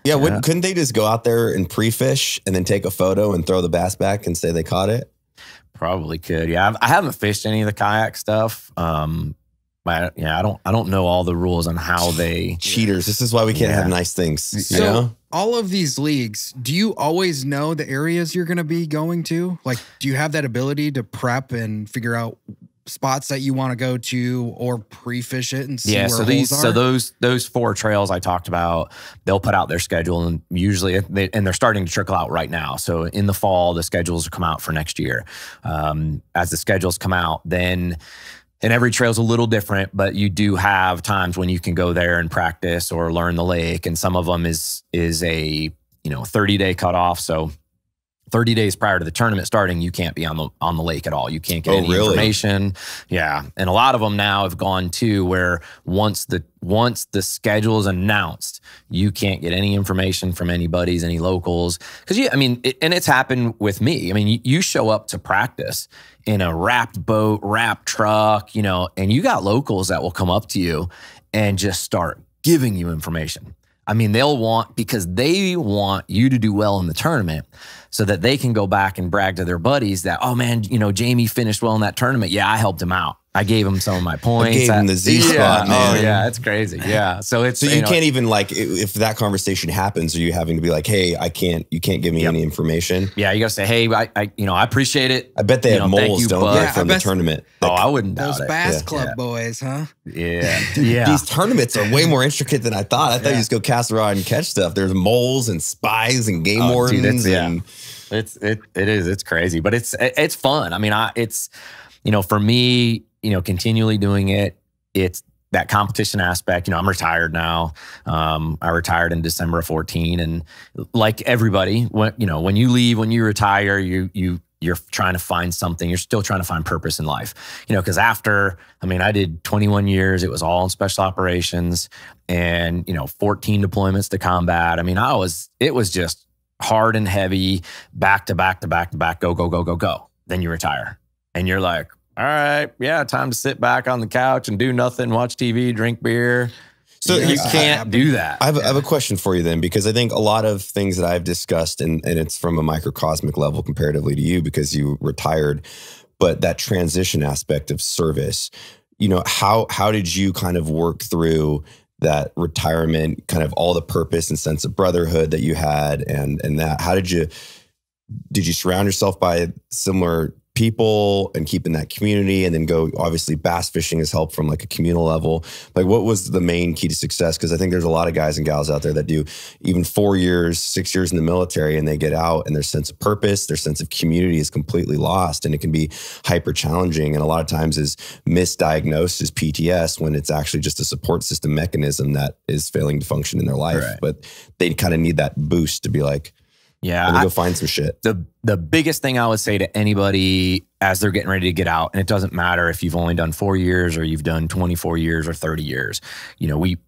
Yeah. Yeah, wouldn't, couldn't they just go out there and pre fish and then take a photo and throw the bass back and say they caught it? Probably could. Yeah, I've, I haven't fished any of the kayak stuff. Um, but yeah, I don't. I don't know all the rules on how [laughs] they. Cheaters. This is why we can't Yeah. have nice things. You So know? all of these leagues, do you always know the areas you're going to be going to? Like, do you have that ability to prep and figure out spots that you want to go to or pre-fish it and see Yeah. where So these. are? So those those four trails I talked about, they'll put out their schedule, and usually, they, and they're starting to trickle out right now. So in the fall, the schedules will come out for next year. Um, as the schedules come out, then. And every trail's a little different, but you do have times when you can go there and practice or learn the lake. And some of them is is a you know 30 day cutoff. So 30 days prior to the tournament starting, you can't be on the on the lake at all. You can't get Oh, any really? information. Yeah, and a lot of them now have gone to where once the once the schedule is announced, you can't get any information from any buddies, any locals, because you. I mean, it, and it's happened with me. I mean, you, you show up to practice in a wrapped boat, wrapped truck, you know, and you got locals that will come up to you and just start giving you information. I mean, they'll want because they want you to do well in the tournament so that they can go back and brag to their buddies that, oh man, you know, Jamey finished well in that tournament. Yeah, I helped him out. I gave him some of my points. I gave him the Z yeah. spot, man. Oh yeah, it's crazy. Yeah. So it's So you, know, can't even like if that conversation happens, are you having to be like, hey, I can't, you can't give me Yep. any information? Yeah, you gotta say, hey, I, I you know, I appreciate it. I bet they You have know, moles, you, don't they, Yeah, from the bet- tournament? Oh, I wouldn't doubt Those it. Bass Yeah. Club Yeah. boys, huh? Yeah. [laughs] Yeah. These tournaments are way more intricate than I thought. I thought you just go cast a rod and catch stuff. There's moles and spies and game Oh, dude, wardens. it's- yeah. and It's it it is it's crazy, but it's it's fun. I mean, I it's you know for me, you know, continually doing it, it's that competition aspect. You know, I'm retired now. Um, I retired in December of 14, and like everybody, when you know when you leave, when you retire, you you you're trying to find something. You're still trying to find purpose in life. You know, because after I mean, I did 21 years. It was all in special operations, and you know, 14 deployments to combat. I mean, I was it was just hard and heavy, back to back to back to back, go, go, go, go, go. Then you retire. And you're like, all right, yeah, time to sit back on the couch and do nothing, watch TV, drink beer. So you I- can't do that. I have, a- I have a question for you then, because I think a lot of things that I've discussed, and, and it's from a microcosmic level comparatively to you, because you retired, but that transition aspect of service, you know, how how did you kind of work through that retirement, kind of all the purpose and sense of brotherhood that you had, and and that how did you did you surround yourself by similar people and keep in that community and then go obviously bass fishing has helped from like a communal level. Like what was the main key to success? Because i think there's a lot of guys and gals out there that do even four years six years in the military and they get out and their sense of purpose their sense of community is completely lost and it can be hyper challenging. And a lot of times is misdiagnosed as pts when it's actually just a support system mechanism that is failing to function in their life. Right. but they kind of need that boost to be like yeah. let me I- go find some shit the the biggest thing I would say to anybody as they're getting ready to get out, and it doesn't matter if you've only done four years or you've done 24 years or 30 years, you know, we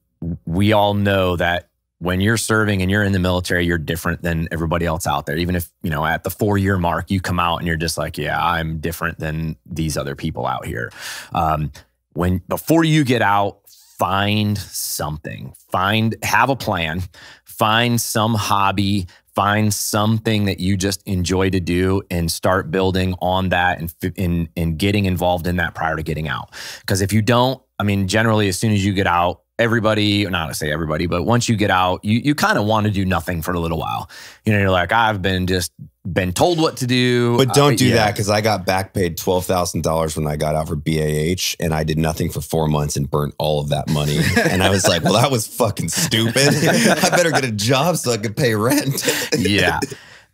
we all know that when you're serving and you're in the military, you're different than everybody else out there. Even if, you know, at the four year mark, you come out and you're just like, yeah, I'm different than these other people out here. Um, when before you get out, find something, find, have a plan, find some hobby, find something that you just enjoy to do and start building on that and, and, and getting involved in that prior to getting out. Because if you don't, I mean, generally, as soon as you get out, everybody, not to say everybody, but once you get out, you, you kind of want to do nothing for a little while. You know, you're like, I've been just been told what to do. But don't Uh, do yeah. that because I got back paid twelve thousand dollars when I got out for BAH, and I did nothing for four months and burnt all of that money. [laughs] and I was like, "Well, that was fucking stupid. [laughs] I better get a job so I could pay rent." [laughs] yeah.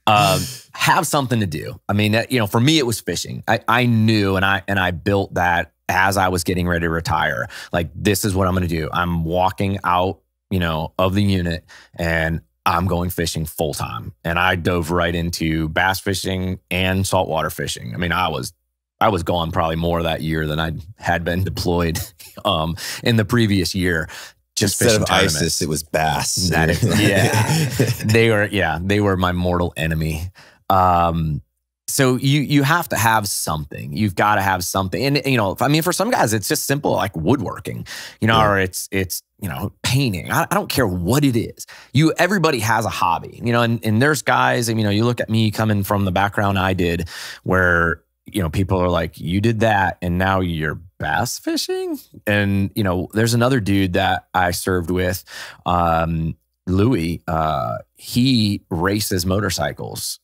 Um, have something to do. I mean, you know, for me, it was fishing. I, I knew and I and I built that as I was getting ready to retire. Like, this is what I'm going to do. I'm walking out, you know, of the unit and I'm going fishing full time. And I dove right into bass fishing and saltwater fishing. I mean, I was I was gone probably more that year than I had been [laughs] deployed um, in the previous year. Just Instead fishing of tournaments ISIS, it was bass. That is- [laughs] yeah. they were yeah they were my mortal enemy um so you you have to have something you've got to have something and you know i mean for some guys it's just simple like woodworking you know Yeah. or it's it's you know painting. I, I don't care what it is. You everybody has a hobby you know and, and there's guys and you know you look at me coming from the background i did where you know people are like you did that and now you're bass fishing? And you know there's another dude that i served with um louis uh he races motorcycles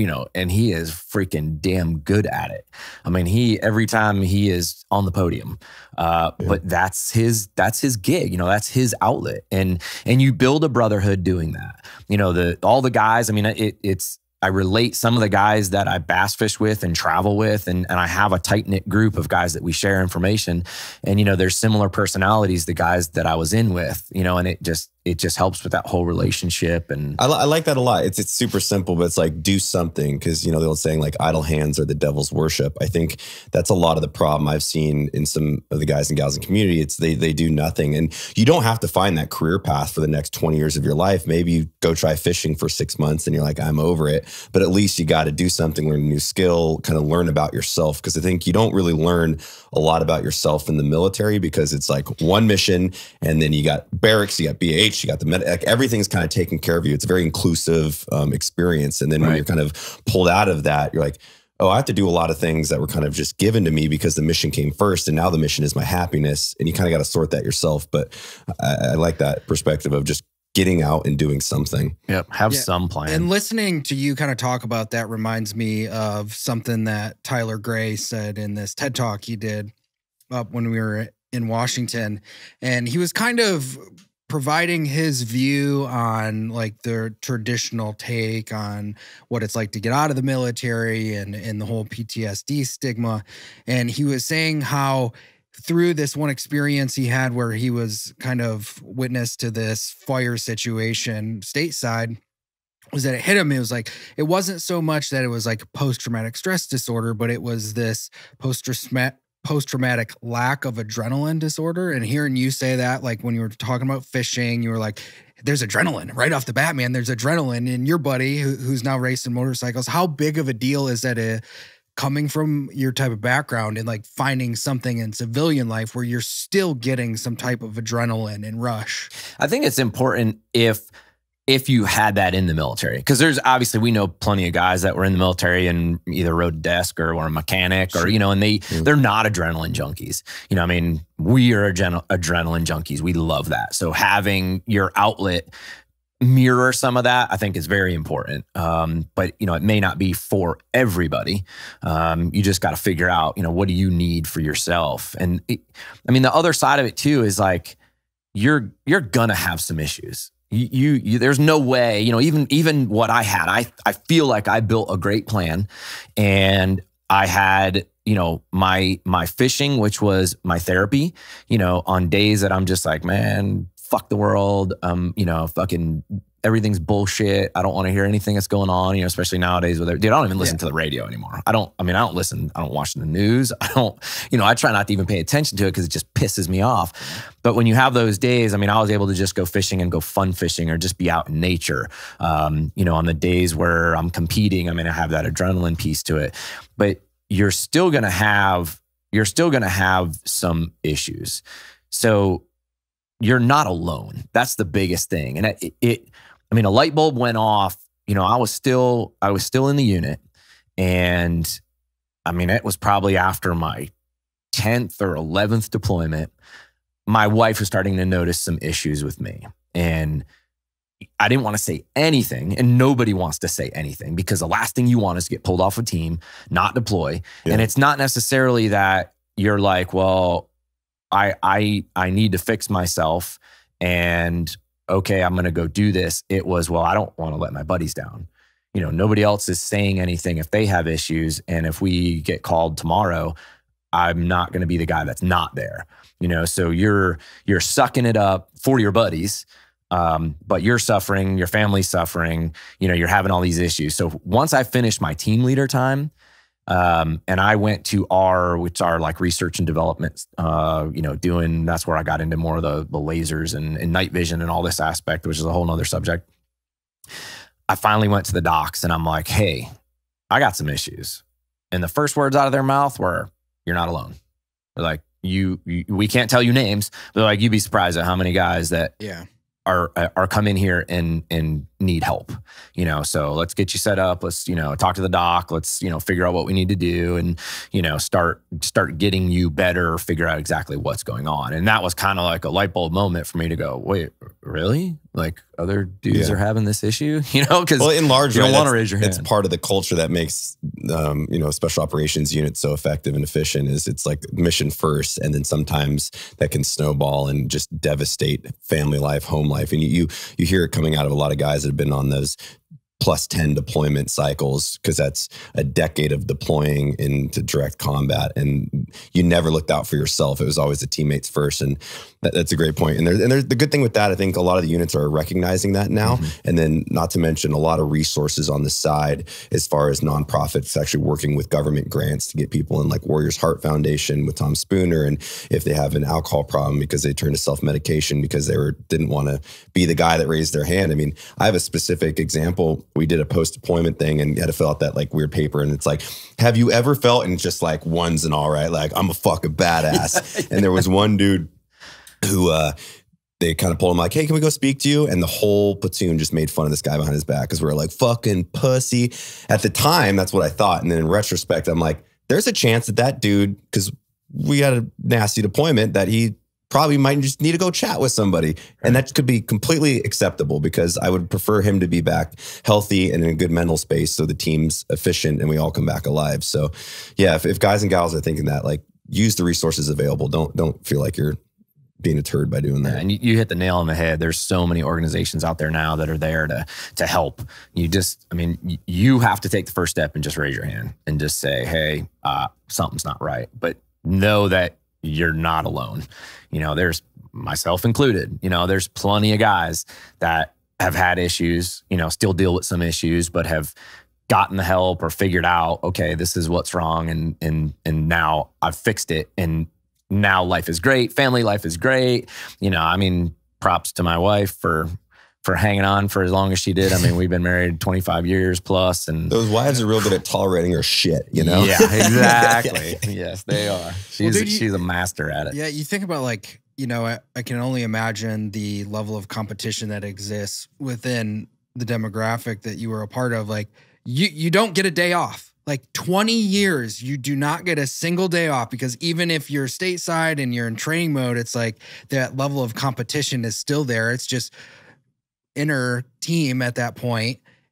you know and he is freaking damn good at it i mean he every time he is on the podium uh Yeah. but that's his that's his gig you know that's his outlet and and you build a brotherhood doing that you know the all the guys i mean it, it's I relate some of the guys that I bass fish with and travel with, and, and I have a tight knit group of guys that we share information. And you know, there's similar personalities, the guys that I was in with, you know, and it just it just helps with that whole relationship. And I, I like that a lot. It's it's super simple, but it's like do something because you know the old saying like idle hands are the devil's worship. I think that's a lot of the problem I've seen in some of the guys and gals in community. It's they they do nothing, and you don't have to find that career path for the next twenty years of your life. Maybe you go try fishing for six months and you're like I'm over it, but at least you got to do something, learn a new skill, kind of learn about yourself because I think you don't really learn a lot about yourself in the military because it's like one mission and then you got barracks, you got BH, you got the med, like everything's kind of taken care of you. It's a very inclusive um, experience. And then when you're kind of pulled out of that, you're like, oh, I have to do a lot of things that were kind of just given to me because the mission came first. And now the mission is my happiness. And you kind of got to sort that yourself. But I, I like that perspective of just getting out and doing something. yep, have Yeah, some plan. And listening to you kind of talk about that reminds me of something that Tyler Grey said in this TED talk he did up when we were in Washington. And he was kind of providing his view on like the traditional take on what it's like to get out of the military and, and the whole PTSD stigma. And he was saying how through this one experience he had where he was kind of witness to this fire situation stateside was that it hit him. It was like it wasn't so much that it was like post traumatic stress disorder, but it was this post post traumatic lack of adrenaline disorder. And hearing you say that, like when you were talking about fishing, you were like, "There's adrenaline right off the bat, man. There's adrenaline." And your buddy, who, who's now racing motorcycles, how big of a deal is that a coming from your type of background and like finding something in civilian life where you're still getting some type of adrenaline and rush. I think it's important if if you had that in the military because there's obviously we know plenty of guys that were in the military and either rode a desk or were a mechanic or you know and they Mm. they're not adrenaline junkies. You know i mean we are adren- adrenaline junkies. We love that. So having your outlet mirror some of that i think is very important. Um, but you know it may not be for everybody. Um, you just got to figure out you know what do you need for yourself? And it, i mean the other side of it too is like you're you're gonna have some issues you, you, there's no way you know even even what i had i i feel like i built a great plan. And i had you know my my fishing which was my therapy you know on days that i'm just like man fuck the world. Um you know fucking everything's bullshit i don't want to hear anything that's going on you know especially nowadays with it dude i don't even listen to the radio anymore i don't i mean i don't listen i don't watch the news [laughs] i don't you know i try not to even pay attention to it because it just pisses me off but when you have those days, I mean, I was able to just go fishing and go fun fishing or just be out in nature. Um, you know, on the days where I'm competing, I mean, I have that adrenaline piece to it. But you're still gonna have you're still gonna have some issues. So you're not alone. That's the biggest thing. And it, it I mean, a light bulb went off. You know, I was still I was still in the unit, and I mean, it was probably after my 10th or 11th deployment my wife was starting to notice some issues with me. And I didn't want to say anything, and nobody wants to say anything because the last thing you want is to get pulled off a team, not deploy. Yeah. And it's not necessarily that you're like, well, I I I need to fix myself and okay, I'm gonna go do this. It was, well, I don't want to let my buddies down. You know, nobody else is saying anything if they have issues. And if we get called tomorrow, I'm not gonna be the guy that's not there you know so you're you're sucking it up for your buddies um, but you're suffering your family's suffering you know you're having all these issues so once i finished my team leader time um, and i went to our which are like research and development uh, you know doing that's where i got into more of the, the lasers and, and night vision and all this aspect which is a whole nother subject. I finally went to the docs and i'm like hey i got some issues. And the first words out of their mouth were you're not alone. They're like you, you we can't tell you names. But like you'd be surprised at how many guys that Yeah. are are come in here and and need help you know? So let's get you set up. Let's you know talk to the doc. Let's you know figure out what we need to do and you know start start getting you better figure out exactly what's going on. And that was kind of like a light bulb moment for me to go wait really? Like other dudes Yeah. are having this issue? [laughs] You know because Well, in large, you don't want to raise your hand. It's part of the culture that makes, um, you know, special operations units so effective and efficient. Is it's like mission first, and then sometimes that can snowball and just devastate family life, home life, and you you, you hear it coming out of a lot of guys have been on those plus 10 deployment cycles because that's a decade of deploying into direct combat and you never looked out for yourself. It was always the teammates first and that, that's a great point and, there, and there, the good thing with that i think a lot of the units are recognizing that now Mhm. and then not to mention a lot of resources on the side as far as nonprofits actually working with government grants to get people in like warriors heart foundation with tom spooner and if they have an alcohol problem because they turned to self-medication because they were didn't want to be the guy that raised their hand. I mean i have a specific example. We did a post-deployment thing and had to fill out that like weird paper and it's like have you ever felt and just like ones and all right? Like i'm a fucking badass. [laughs] And there was one dude who uh they kind of pulled him like, hey, can we go speak to you? And the whole platoon just made fun of this guy behind his back because we were like, fucking pussy. At the time, that's what I thought. And then in retrospect, I'm like, there's a chance that that dude, because we had a nasty deployment, that he probably might just need to go chat with somebody. And that could be completely acceptable because I would prefer him to be back healthy and in a good mental space so the team's efficient and we all come back alive. So yeah, if, if guys and gals are thinking that, like use the resources available. Don't don't feel like you're being a turd by doing Yeah, that. and you, you hit the nail on the head. There's so many organizations out there now that are there to to help. You just, I mean, you have to take the first step and just raise your hand and just say, "Hey, uh, something's not right." But know that you're not alone. You know, there's myself included. You know, there's plenty of guys that have had issues. You know, still deal with some issues, but have gotten the help or figured out, okay, this is what's wrong, and and and now I've fixed it, and now life is great. Family life is great you know, I mean, props to my wife for for hanging on for as long as she did. I mean, we've been married 25 years plus, and Those wives are real good at tolerating her shit, you know? yeah, [laughs] exactly. [laughs] yes, they are. She's dude, you- she's a master at it. Yeah, you think about like, you know, I, I can only imagine the level of competition that exists within the demographic that you were a part of. Like, you you don't get a day off. Like 20 years, you do not get a single day off because even if you're stateside and you're in training mode, it's like that level of competition is still there. It's just inner team at that.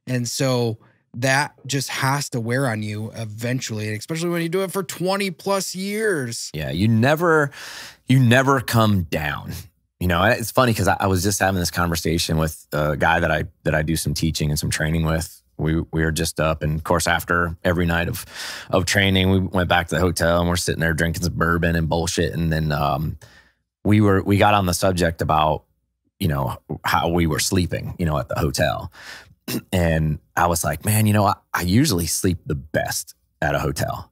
And so that just has to wear on you eventually, especially when you do it for 20 plus years. Yeah, you never, you never come down. You know, it's funny because I, I was just having this conversation with a guy that I that I do some teaching and some training with. We we were just up, and of course, after every night of of training, we went back to the hotel and we're sitting there drinking some bourbon and bullshit. And then um, we were we got on the subject about you know how we were sleeping, you know, at the hotel, [clears throat] and I was like, man, you know, I, I usually sleep the best at a hotel,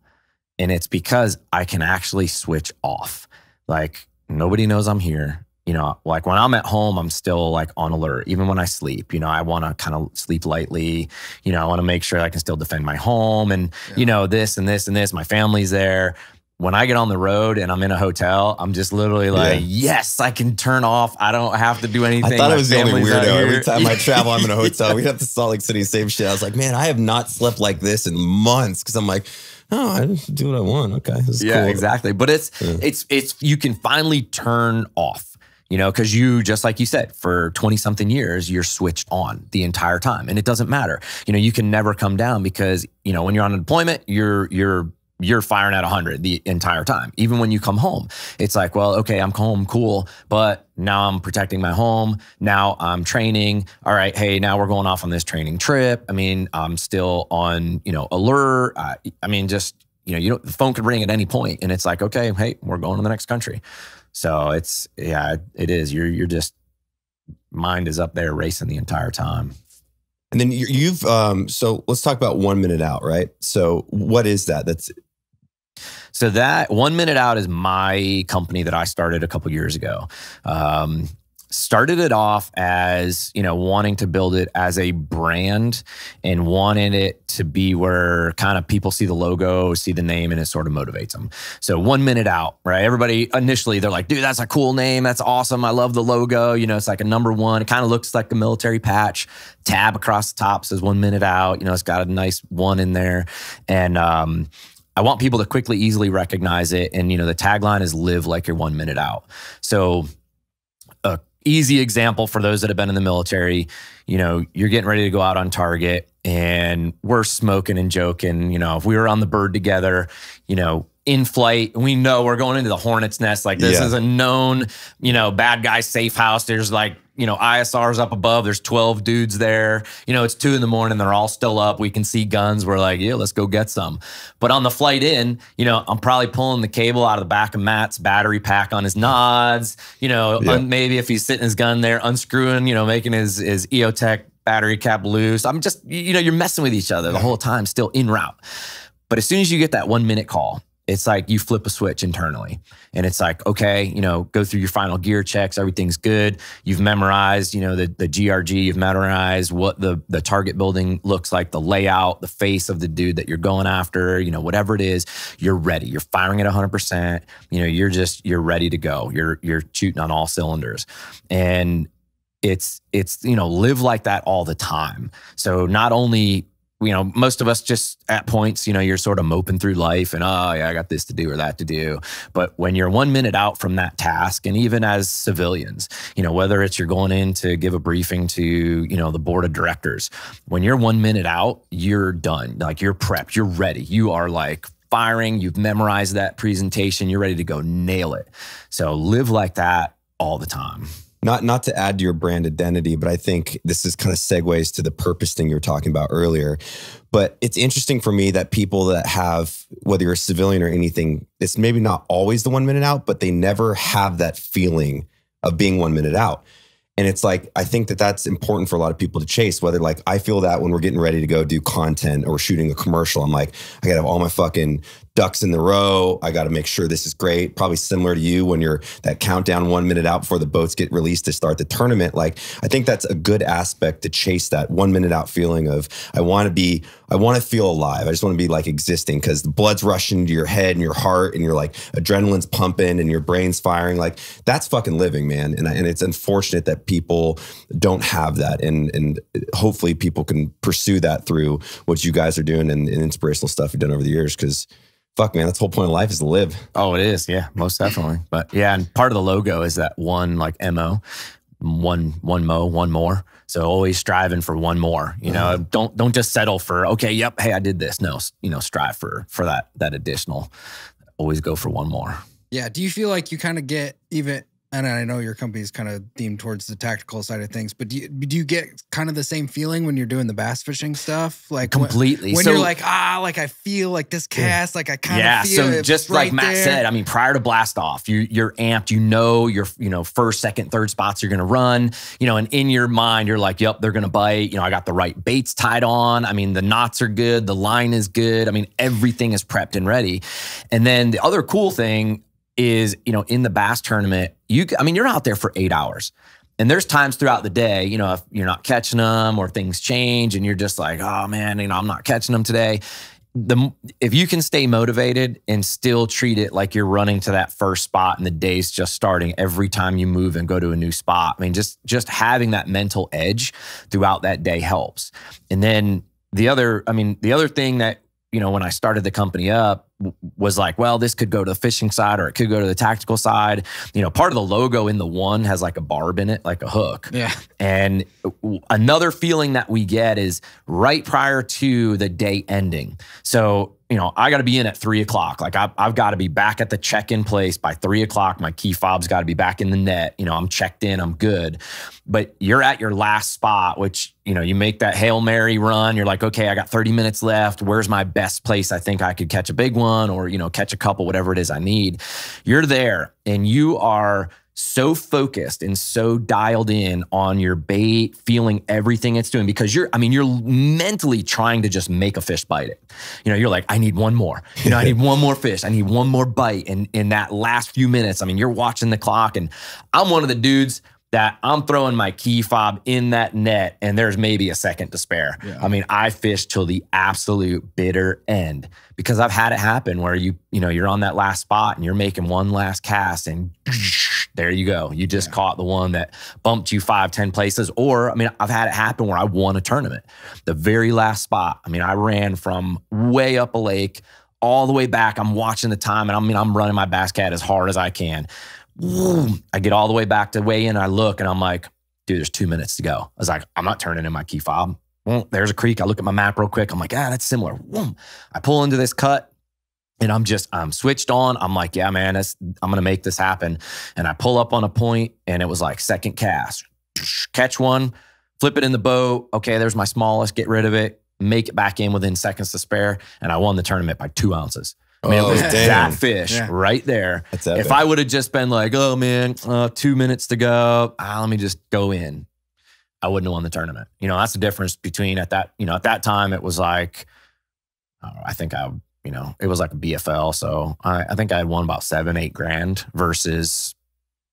and it's because I can actually switch off. Like nobody knows I'm here. You know, like when I'm at home, I'm still like on alert. Even when I sleep, you know, I want to kind of sleep lightly. You know, I want to make sure I can still defend my home and, you know, this and this and this. My family's there. When I get on the road and I'm in a hotel, I'm just literally like, yes, I can turn off. I don't have to do anything. I thought My I was the only weirdo. Every time I [laughs] travel, I'm in a hotel. We have to Salt Lake City, same shit. I was like, man, I have not slept like this in months because I'm like, oh, I just do what I want. Okay, this is yeah, cool. exactly. But it's Yeah. it's it's you can finally turn off. You know, because you just like you said, for twenty something years, you're switched on the entire time, and it doesn't matter. You know, you can never come down because you know when you're on deployment, you're you're you're firing at 100 the entire time. Even when you come home, it's like, well, okay, I'm home, cool, but now I'm protecting my home. Now I'm training. All right, hey, now we're going off on this training trip. I mean, I'm still on, you know, alert. I, I mean, just you know, you don't, the phone could ring at any point, and it's like, okay, hey, we're going to the next country. So it's yeah, it is. You're you're just mind is up there racing the entire time. And then you- you've um. So let's talk about one minute out, right? So what is that? That's So that one minute out is my company that I started a couple years ago. Um, started it off as you know wanting to build it as a brand and wanted it to be where kind of people see the logo see the name and it sort of motivates them so one minute out right everybody initially they're like dude that's a cool name. That's awesome. I love the logo. You know it's like a number one. It kind of looks like a military patch. Tab across the top says one minute out. You know it's got a nice one in there. And um I want people to quickly, easily recognize it. And, you know, the tagline is live like you're one minute out. So, a easy example for those that have been in the military, you know, you're getting ready to go out on target and we're smoking and joking. You know, if we were on the bird together, you know, in flight, we know we're going into the hornet's nest. Like this Yeah. is a known, you know, bad guy safe house. There's like, you know, ISR's up above. There's 12 dudes there. You know, it's two in the morning. They're all still up. We can see guns. We're like, yeah, let's go get some. But on the flight in, you know, I'm probably pulling the cable out of the back of Mat's battery pack on his nods. You know, Yeah. un- maybe if he's sitting his gun there, unscrewing, you know, making his his EOTech battery cap loose. I'm just, you know, you're messing with each other the whole time, still in route. But as soon as you get that one minute call, it's like you flip a switch internally. And it's like, okay, you know, go through your final gear checks, everything's good. You've memorized, you know, the, the GRG, you've memorized what the, the target building looks like, the layout, the face of the dude that you're going after, you know, whatever it is, you're ready. You're firing at 100%. You know, you're just, you're ready to go. You're, you're shooting on all cylinders. And it's, it's, you know, live like that all the time. So not only you know, most of us just at points, you know, you're sort of moping through life and, oh, yeah, I got this to do or that to do. But when you're one minute out from that task, and even as civilians, you know, whether it's you're going in to give a briefing to, you know, the board of directors, when you're one minute out, you're done. Like you're prepped, you're ready. You are like, Firing, you've memorized that presentation, you're ready to go nail it. So live like that all the time. Not not to add to your brand identity, but I think this is kind of segues to the purpose thing you were talking about earlier. But it's interesting for me that people that have, whether you're a civilian or anything, it's maybe not always the one minute out, but they never have that feeling of being one minute out. And it's like, I think that that's important for a lot of people to chase. Whether like I feel that when we're getting ready to go do content or shooting a commercial, I'm like, I gotta have all my fucking ducks in the row. I got to make sure this is great. Probably similar to you when you're that countdown one minute out before the boats get released to start the tournament. Like, I think that's a good aspect to chase that one minute out feeling of, I want to be, I want to feel alive. I just want to be like existing because the blood's rushing to your head and your heart and you're like adrenaline's pumping and your brain's firing. Like, that's fucking living, man. And, and it's unfortunate that people don't have that. And, and hopefully people can pursue that through what you guys are doing and, and inspirational stuff you've done over the years. Cause fuck, man, that's the whole point of life is to live. Oh, it is. Yeah, most definitely. But yeah, and part of the logo is that one like mo, one one mo, one more. So always striving for one more. You know, Uh-huh. don't don't just settle for okay. Yep. Hey, I did this. No, you know, strive for for that that additional. Always go for one more. Yeah. Do you feel like you kind of get even? And I know your company's kind of themed towards the tactical side of things, but do you, do you get kind of the same feeling when you're doing the bass fishing stuff? Like when- Completely. when, So- you're like, ah, like I feel like this cast, like I kind of yeah. feel So just right like Mat there. said, I mean, prior to blast off, you you're amped. You know your you know first, second, third spots you're going to run. You know, and in your mind, you're like, yep, they're going to bite. You know, I got the right baits tied on. I mean, the knots are good. The line is good. I mean, everything is prepped and ready. And then the other cool thing is, you know, in the bass tournament, you I mean, you're out there for eight hours. And there's times throughout the day, you know, if you're not catching them or things change and you're just like, oh man, you know, I'm not catching them today. The if you can stay motivated and still treat it like you're running to that first spot and the day's just starting every time you move and go to a new spot. I mean, just just having that mental edge throughout that day helps. And then the other, I mean, the other thing that you know when I started the company up was like, well, this could go to the fishing side or it could go to the tactical side. You know, part of the logo in the one has like a barb in it, like a hook. Yeah. And another feeling that we get is right prior to the day ending. So, you know, I got to be in at three o'clock. Like I, I've got to be back at the check-in place by three o'clock. My key fob's got to be back in the net. You know, I'm checked in, I'm good. But you're at your last spot, which, you know, you make that Hail Mary run. You're like, okay, I got 30 minutes left. Where's my best place? I think I could catch a big one or, you know, catch a couple, whatever it is I need. You're there and you are so focused and so dialed in on your bait, feeling everything it's doing because you're, I mean, you're mentally trying to just make a fish bite it. You know, you're like, I need one more. You know, I need [laughs] one more fish. I need one more bite. And in that last few minutes, I mean, you're watching the clock, and I'm one of the dudes that I'm throwing my key fob in that net, and there's maybe a second to spare. Yeah. I mean, I fish till the absolute bitter end because I've had it happen where you, you know, you're on that last spot and you're making one last cast and [laughs] there you go. You just Yeah. caught the one that bumped you five, 10 places. Or, I mean, I've had it happen where I won a tournament. The very last spot, I mean, I ran from way up a lake all the way back. I'm watching the time and I mean, I'm running my bass cat as hard as I can. I get all the way back to weigh in. I look and I'm like, dude, there's two minutes to go. I was like, I'm not turning in my key fob. There's a creek. I look at my map real quick. I'm like, ah, that's similar. I pull into this cut and I'm just, I'm switched on. I'm like, yeah, man, I'm going to make this happen. And I pull up on a point and it was like second cast. Catch one, flip it in the boat. Okay, there's my smallest. Get rid of it. Make it back in within seconds to spare. And I won the tournament by two ounces. I mean, Oh, it was damn. that fish Yeah. right there. If. I would have just been like, oh man, uh, two minutes to go, ah, let me just go in, I wouldn't have won the tournament. You know, that's the difference between at that, you know, at that time it was like, I, I think I, you know, it was like a BFL. So I, I think I had won about seven, eight grand versus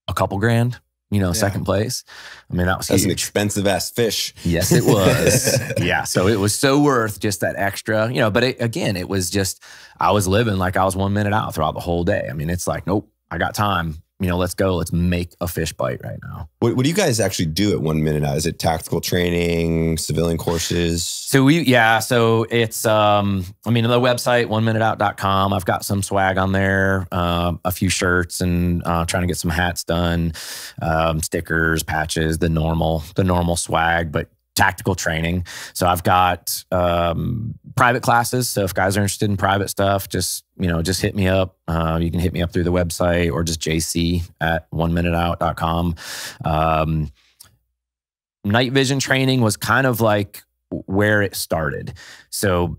a couple grand, you know, Yeah. second place. I mean, that was That's an expensive ass fish. Yes, it was. [laughs] yeah. So it was so worth just that extra, you know, but it, again, it was just, I was living like I was one minute out throughout the whole day. I mean, it's like, nope, I got time. You know, let's go. Let's make a fish bite right now. What, what do you guys actually do at one minute out? Is it tactical training, civilian courses? So we, yeah. So it's, um, I mean, the website, one minute I've got some swag on there, um, a few shirts and uh, trying to get some hats done, um, stickers, patches, the normal, the normal swag, but tactical training. So I've got um, private classes. So if guys are interested in private stuff, just, you know, just hit me up. Uh, you can hit me up through the website or just jc at one minute minuteout.com. Um, night vision training was kind of like where it started. So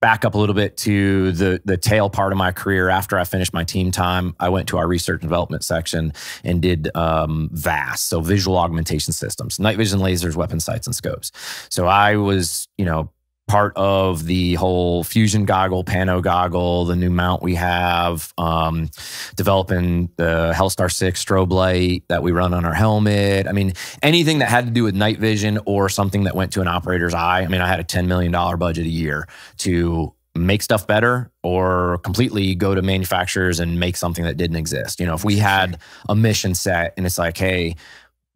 back up a little bit to the the tail part of my career after I finished my team time, I went to our research and development section and did um, VAS, so visual augmentation systems, night vision lasers, weapon sights, and scopes. So I was, you know, part of the whole fusion goggle, pano goggle, the new mount we have, um, developing the Hellstar 6 strobe light that we run on our helmet. I mean, anything that had to do with night vision or something that went to an operator's eye. I mean, I had a $10 million budget a year to make stuff better or completely go to manufacturers and make something that didn't exist. You know, if we had a mission set and it's like, hey,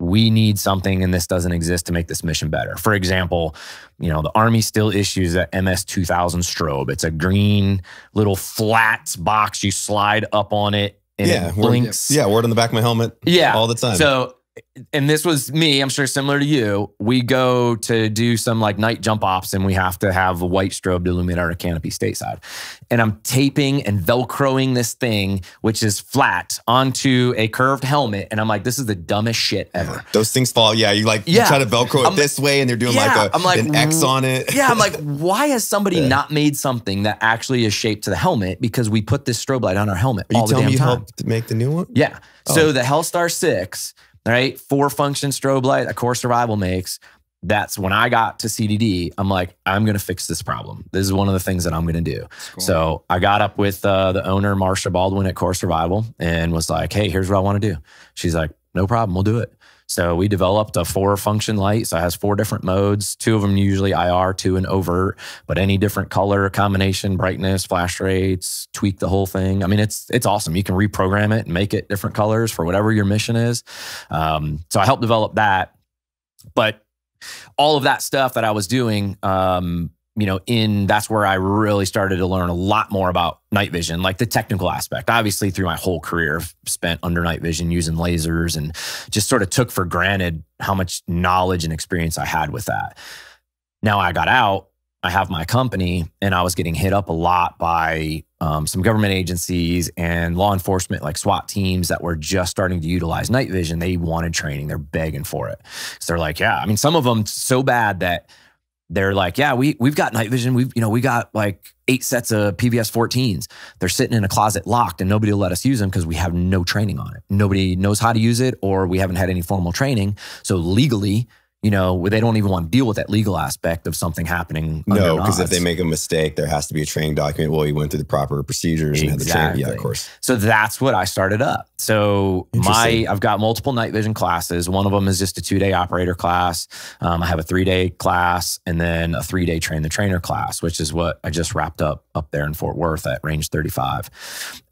we need something and this doesn't exist to make this mission better. For example, you know, the Army still issues that MS 2000 strobe. It's a green little flat box. You slide up on it and Yeah, it blinks. Yeah, word on the back of my helmet. Yeah. all the time. So, and this was me, I'm sure similar to you. We go to do some like night jump ops and we have to have a white strobe to illuminate our canopy stateside. And I'm taping and Velcroing this thing, which is flat, onto a curved helmet. And I'm like, this is the dumbest shit ever. Those things fall. Yeah, you like Yeah. you try to Velcro it I'm- this way, and they're doing Yeah, like a I'm like, an X on it. Yeah, I'm like, [laughs] why has somebody Yeah. not made something that actually is shaped to the helmet? Because we put this strobe light on our helmet Are you all the telling damn me you time. helped make the new one? Yeah. Oh. So the Hellstar 6, right? Four function strobe light that Core Survival makes. That's when I got to CDD. I'm like, I'm going to fix this problem. This is one of the things that I'm going to do. So I got up with uh, the owner, Marsha Baldwin at Core Survival, and was like, hey, here's what I want to do. She's like, no problem. We'll do it. So we developed a four function light. So it has four different modes. Two of them usually IR, two in overt, but any different color combination, brightness, flash rates, tweak the whole thing. I mean, it's it's awesome. You can reprogram it and make it different colors for whatever your mission is. Um, so I helped develop that. But all of that stuff that I was doing, um, you know, in that's where I really started to learn a lot more about night vision, like the technical aspect. Obviously, through my whole career, I've spent under night vision using lasers and just sort of took for granted how much knowledge and experience I had with that. Now I got out, I have my company, and I was getting hit up a lot by um, some government agencies and law enforcement, like SWAT teams that were just starting to utilize night vision. They wanted training, they're begging for it. So they're like, yeah, I mean, some of them so bad that they're like, yeah, we we've got night vision. We've you know we got like eight sets of PVS 14s. They're sitting in a closet locked, and nobody will let us use them because we have no training on it. Nobody knows how to use it, or we haven't had any formal training. So legally, you know, they don't even want to deal with that legal aspect of something happening. No, because if they make a mistake, there has to be a training document. Well, you went through the proper procedures and had the training. Yeah, of course. So that's what I started up. So my I've got multiple night vision classes. One of them is just a two day operator class. Um, I have a three day class and then a three day train the trainer class, which is what I just wrapped up up there in Fort Worth at Range 35.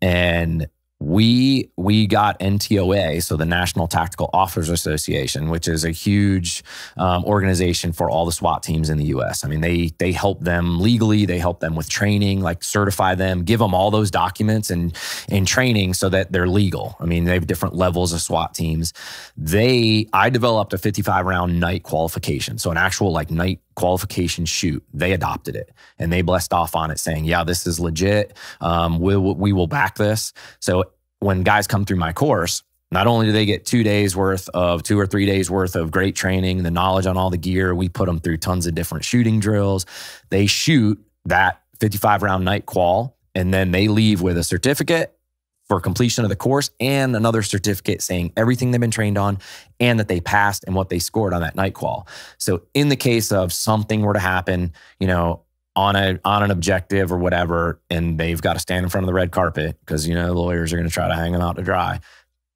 And we we got NTOA, so the National Tactical Officers Association, which is a huge um, organization for all the SWAT teams in the U.S. I mean, they they help them legally, they help them with training, like certify them, give them all those documents and and training so that they're legal. I mean, they have different levels of SWAT teams. They I developed a 55 round night qualification, so an actual like night qualification shoot. They adopted it and they blessed off on it, saying, "Yeah, this is legit. Um, we we will back this." So when guys come through my course, not only do they get two days worth of two or three days worth of great training, the knowledge on all the gear, we put them through tons of different shooting drills. They shoot that 55 round night qual, and then they leave with a certificate for completion of the course and another certificate saying everything they've been trained on and that they passed and what they scored on that night qual. So in the case of something were to happen, you know, on a on an objective or whatever, and they've got to stand in front of the red carpet because you know lawyers are going to try to hang them out to dry.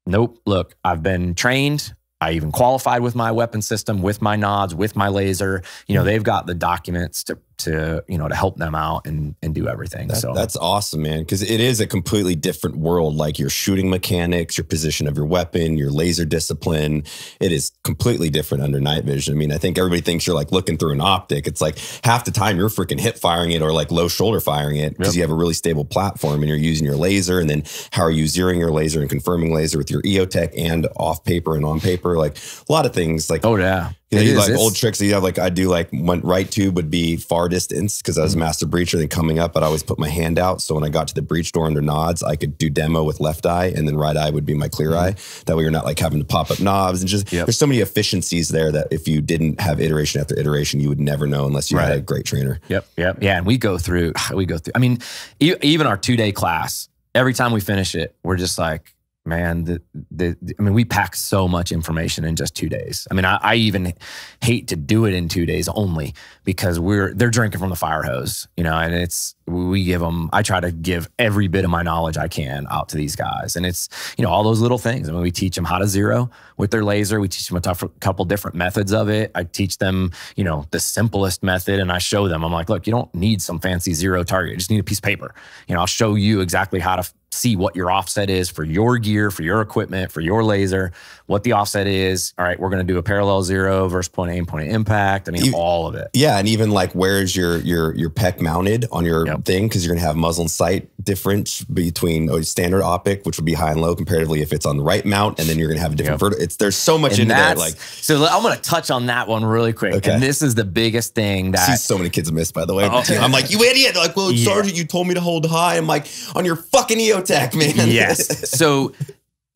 Nope. Look, I've been trained. I even qualified with my weapon system, with my nods, with my laser. You know, mm-hmm. they've got the documents to to you know to help them out and and do everything. That- so that's awesome, man. Because it is a completely different world. Like your shooting mechanics, your position of your weapon, your laser discipline. It is completely different under night vision. I mean, I think everybody thinks you're like looking through an optic. It's like half the time you're freaking hip firing it or like low shoulder firing it because Yep. you have a really stable platform and you're using your laser. And then how are you zeroing your laser and confirming laser with your EOTech and off paper and on paper? Like a lot of things. Like oh yeah, you know, It you is. like old tricks. You have like I do like one right tube would be far distance because I Mm-hmm. was a master breacher. Then coming up, I'd always put my hand out. So when I got to the breach door under nods, I could do demo with left eye, and then right eye would be my clear eye. That way, you're not like having to pop up knobs and just. Mm-hmm. Yep. There's so many efficiencies there that if you didn't have iteration after iteration, you would never know unless you had a great trainer. Yep, yep, yeah. And we go through, [sighs] we go through. I mean, e- even our two day class. Every time we finish it, we're just like, man, the, the, I mean, we pack so much information in just two days. I mean, I, I even hate to do it in two days only because we're they're drinking from the fire hose, you know, and it's we give them. I try to give every bit of my knowledge I can out to these guys, and it's you know all those little things. I mean, we teach them how to zero with their laser. We teach them a tough, couple different methods of it. I teach them, you know, the simplest method, and I show them. I'm like, look, you don't need some fancy zero target. You just need a piece of paper. You know, I'll show you exactly how to see what your offset is for your gear, for your equipment, for your laser, what the offset is. All right, we're going to do a parallel zero versus point aim, point of impact. I mean, You- all of it. Yeah, and even like where's your your your PEQ mounted on your Yep. thing because you're gonna have muzzle and sight difference between a standard optic, which would be high and low comparatively if it's on the right mount, and then you're gonna have a different Yep. vertical. It's there's so much And into there. Like so. I'm going to touch on that one really quick. Okay. And this is the biggest thing I see that so many kids miss, by the way. Oh, I'm like, you idiot. They're like, well, Yeah. Sergeant, you told me to hold high. I'm like, on your fucking EOTech, man. yes. [laughs] So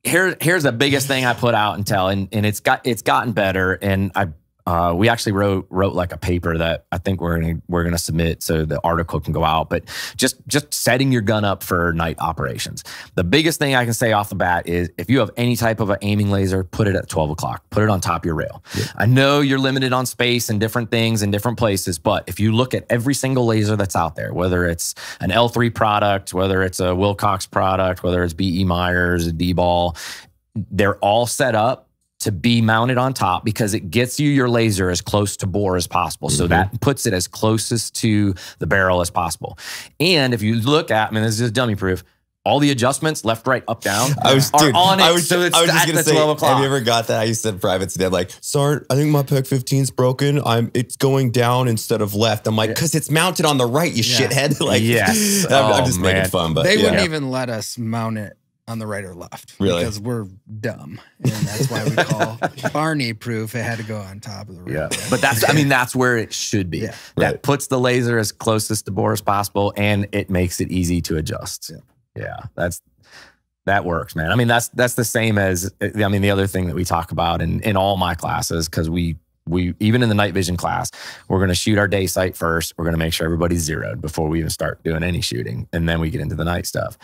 here, here's the biggest thing I put out and tell, and, and it's got it's gotten better. And I uh, we actually wrote wrote like a paper that I think we're gonna we're gonna submit so the article can go out. But just just setting your gun up for night operations. The biggest thing I can say off the bat is if you have any type of an aiming laser, put it at 12 o'clock. Put it on top of your rail. I know you're limited on space and different things in different places, but if you look at every single laser that's out there, whether it's an L3 product, whether it's a Wilcox product, whether it's BE Meyers, a DBAL, they're all set up to be mounted on top because it gets you your laser as close to bore as possible. So mm-hmm. that puts it as closest to the barrel as possible. And if you look at, I mean, this is dummy proof. All the adjustments, left, right, up, down, I was, are dude, on it. I was, so it's I was just gonna say, 12 o'clock. have you ever got that? I used to private today. I'm like, Sergeant, I think my PEQ 15's broken. I'm, it's going down instead of left. I'm like, because it's mounted on the right, you Yeah. shithead. [laughs] Like, Yes. [laughs] I'm, I'm Oh, just man. making fun, but they yeah. wouldn't even let us mount it on the right or left Really? because we're dumb, and that's why we call [laughs] Barney proof. It had to go on top of the rail. Yeah. But that's, I mean, [laughs] that's where it should be. Yeah. That Right. puts the laser as closest to bore as possible and it makes it easy to adjust. Yeah. Yeah. That's, that works, man. I mean, that's, that's the same as, I mean, the other thing that we talk about in, in all my classes, cause we, we, even in the night vision class, we're going to shoot our day sight first. We're going to make sure everybody's zeroed before we even start doing any shooting. And then we get into the night stuff.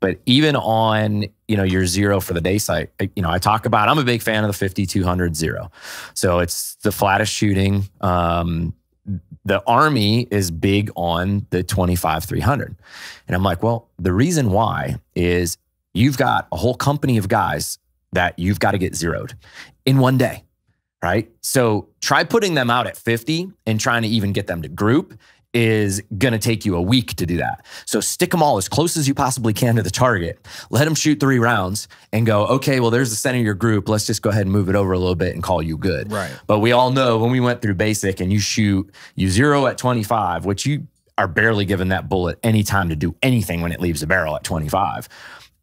But even on, you know, your zero for the day site, you know, I talk about, I'm a big fan of the 5200 zero. So it's the flattest shooting. Um, the army is big on the 25 300. And I'm like, well, the reason why is you've got a whole company of guys that you've got to get zeroed in one day. Right. So try putting them out at 50 and trying to even get them to group is going to take you a week to do that. So stick them all as close as you possibly can to the target. Let them shoot three rounds and go, okay, well, there's the center of your group. Let's just go ahead and move it over a little bit and call you good. Right. But we all know when we went through basic and you shoot, you zero at 25, which you are barely given that bullet any time to do anything when it leaves the barrel at 25.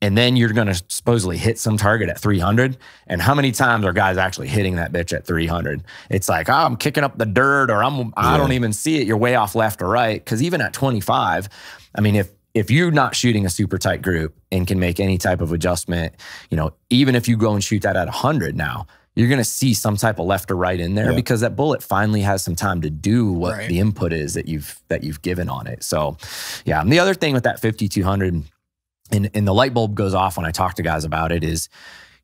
And then you're going to supposedly hit some target at 300. And how many times are guys actually hitting that bitch at 300? It's like, oh, I'm kicking up the dirt or I'm, I don't even see it. You're way off left or right. Cause even at 25, I mean, if, if you're not shooting a super tight group and can make any type of adjustment, you know, even if you go and shoot that at 100 now, you're going to see some type of left or right in there Yeah. because that bullet finally has some time to do what Right. the input is that you've that you've given on it. So, yeah. And the other thing with that 5200 and and the light bulb goes off when I talk to guys about it is,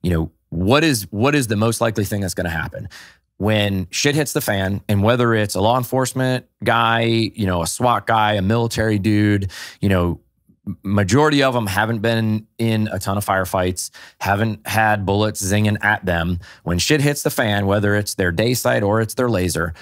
you know, what is what is the most likely thing that's going to happen? When shit hits the fan, and whether it's a law enforcement guy, you know, a SWAT guy, a military dude, you know, majority of them haven't been in a ton of firefights, haven't had bullets zinging at them. When shit hits the fan, whether it's their day sight or it's their laser,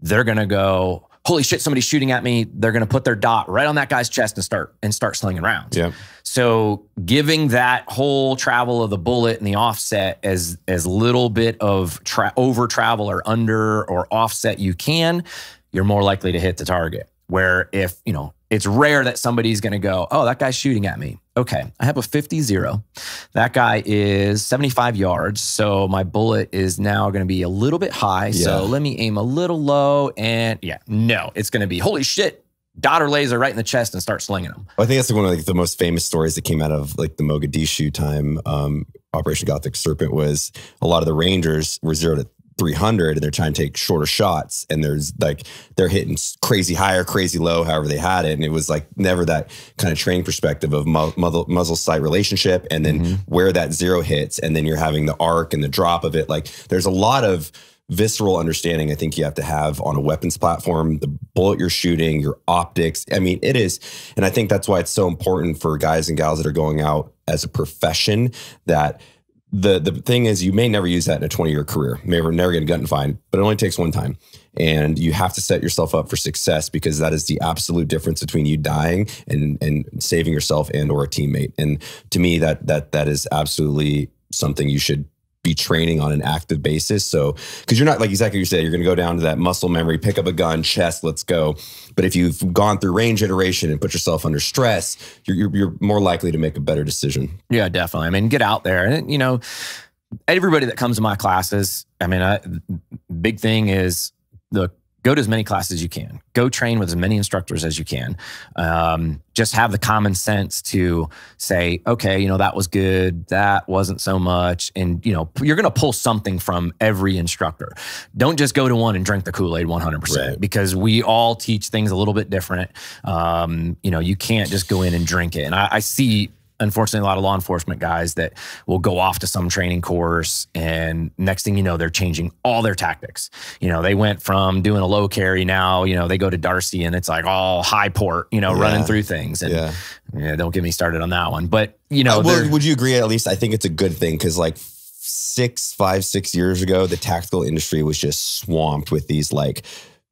they're gonna go, "Holy shit, somebody's shooting at me!" They're gonna put their dot right on that guy's chest and start and start slinging rounds. Yeah. So giving that whole travel of the bullet and the offset as as little bit of tra- over travel or under or offset you can, you're more likely to hit the target. Where if you know it's rare that somebody's going to go, oh, that guy's shooting at me. Okay, I have a 50 0. That guy is 75 yards. So my bullet is now going to be a little bit high. Yeah. So let me aim a little low. And yeah, no, it's going to be holy shit, dot or laser right in the chest and start slinging them. I think that's like one of like, the most famous stories that came out of like the Mogadishu time. Um, Operation Gothic Serpent was a lot of the Rangers were zeroed at 300 and they're trying to take shorter shots and there's like they're hitting crazy high or crazy low however they had it and it was like never that kind of training perspective of mu- muzzle, muzzle sight relationship and then Mhm. where that zero hits and then you're having the arc and the drop of it like there's a lot of visceral understanding I think you have to have on a weapons platform, the bullet you're shooting, your optics. I mean, it is. And I think that's why it's so important for guys and gals that are going out as a profession that the the thing is you may never use that in a 20 year career. May never, never get a gun find, but it only takes one time. And you have to set yourself up for success because that is the absolute difference between you dying and and saving yourself and or a teammate. And to me, that that that is absolutely something you should be training on an active basis. So, because you're not like exactly you said, you're going to go down to that muscle memory, pick up a gun, chest, let's go. But if you've gone through range iteration and put yourself under stress, you're, you're, you're more likely to make a better decision. Yeah, definitely. I mean, get out there, and you know, everybody that comes to my classes. I mean, I, big thing is the go to as many classes as you can. Go train with as many instructors as you can. Um, just have the common sense to say, okay, you know, that was good, that wasn't so much, and you know, you're going to pull something from every instructor. Don't just go to one and drink the Kool Aid 100 Right. percent because we all teach things a little bit different. Um, you know, you can't just go in and drink it. And I, I see unfortunately a lot of law enforcement guys that will go off to some training course and next thing you know they're changing all their tactics you know they went from doing a low carry now you know they go to darcy and it's like all high port you know Yeah. running through things and Yeah. yeah, don't get me started on that one but you know Uh, well, would you agree? At least I think it's a good thing because, like, six, five, six years ago, the tactical industry was just swamped with these like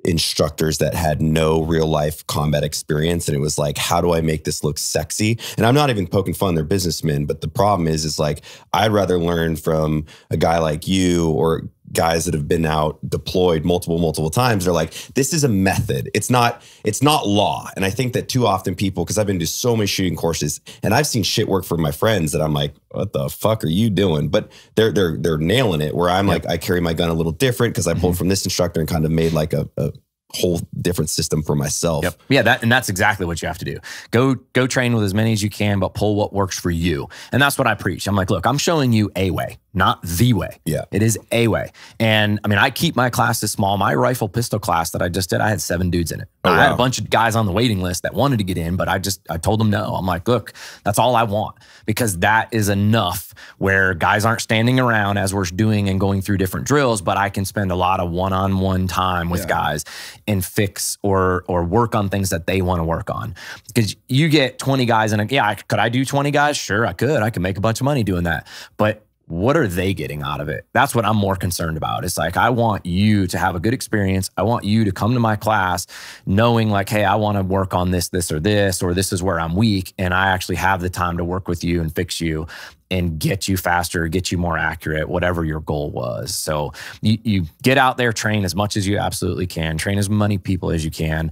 instructors that had no real life combat experience, and it was like, how do I make this look sexy? And I'm not even poking fun; they're businessmen, but the problem is, is like I'd rather learn from a guy like you or guys that have been out deployed multiple multiple times they're like this is a method it's not it's not law and i think that too often people because i've been to so many shooting courses and i've seen shit work for my friends that i'm like what the fuck are you doing but they're they're they're nailing it where i'm like i carry my gun a little different because i pulled mm-hmm. from this instructor and kind of made like a, a whole different system for myself Yep. Yeah, that and that's exactly what you have to do. Go go train with as many as you can, but pull what works for you. And that's what I preach. I'm like, look, I'm showing you a way, not the way. Yeah. It is a way. And I mean, I keep my classes small. My rifle pistol class that I just did, I had seven dudes in it. Oh, I had a bunch of guys on the waiting list that wanted to get in, but I just I told them no. I'm like, look, that's all I want because that is enough where guys aren't standing around as we're doing and going through different drills, but I can spend a lot of one-on-one time with Yeah. guys and fix or or work on things that they want to work on. Because you get 20 guys in a yeah, I, could I do 20 guys? Sure, I could. I could make a bunch of money doing that. But what are they getting out of it? That's what I'm more concerned about. It's like I want you to have a good experience. I want you to come to my class knowing like, hey, I want to work on this, this, or this, or this is where I'm weak. And I actually have the time to work with you and fix you and get you faster, get you more accurate, whatever your goal was. So you, you get out there, train as much as you absolutely can, train as many people as you can,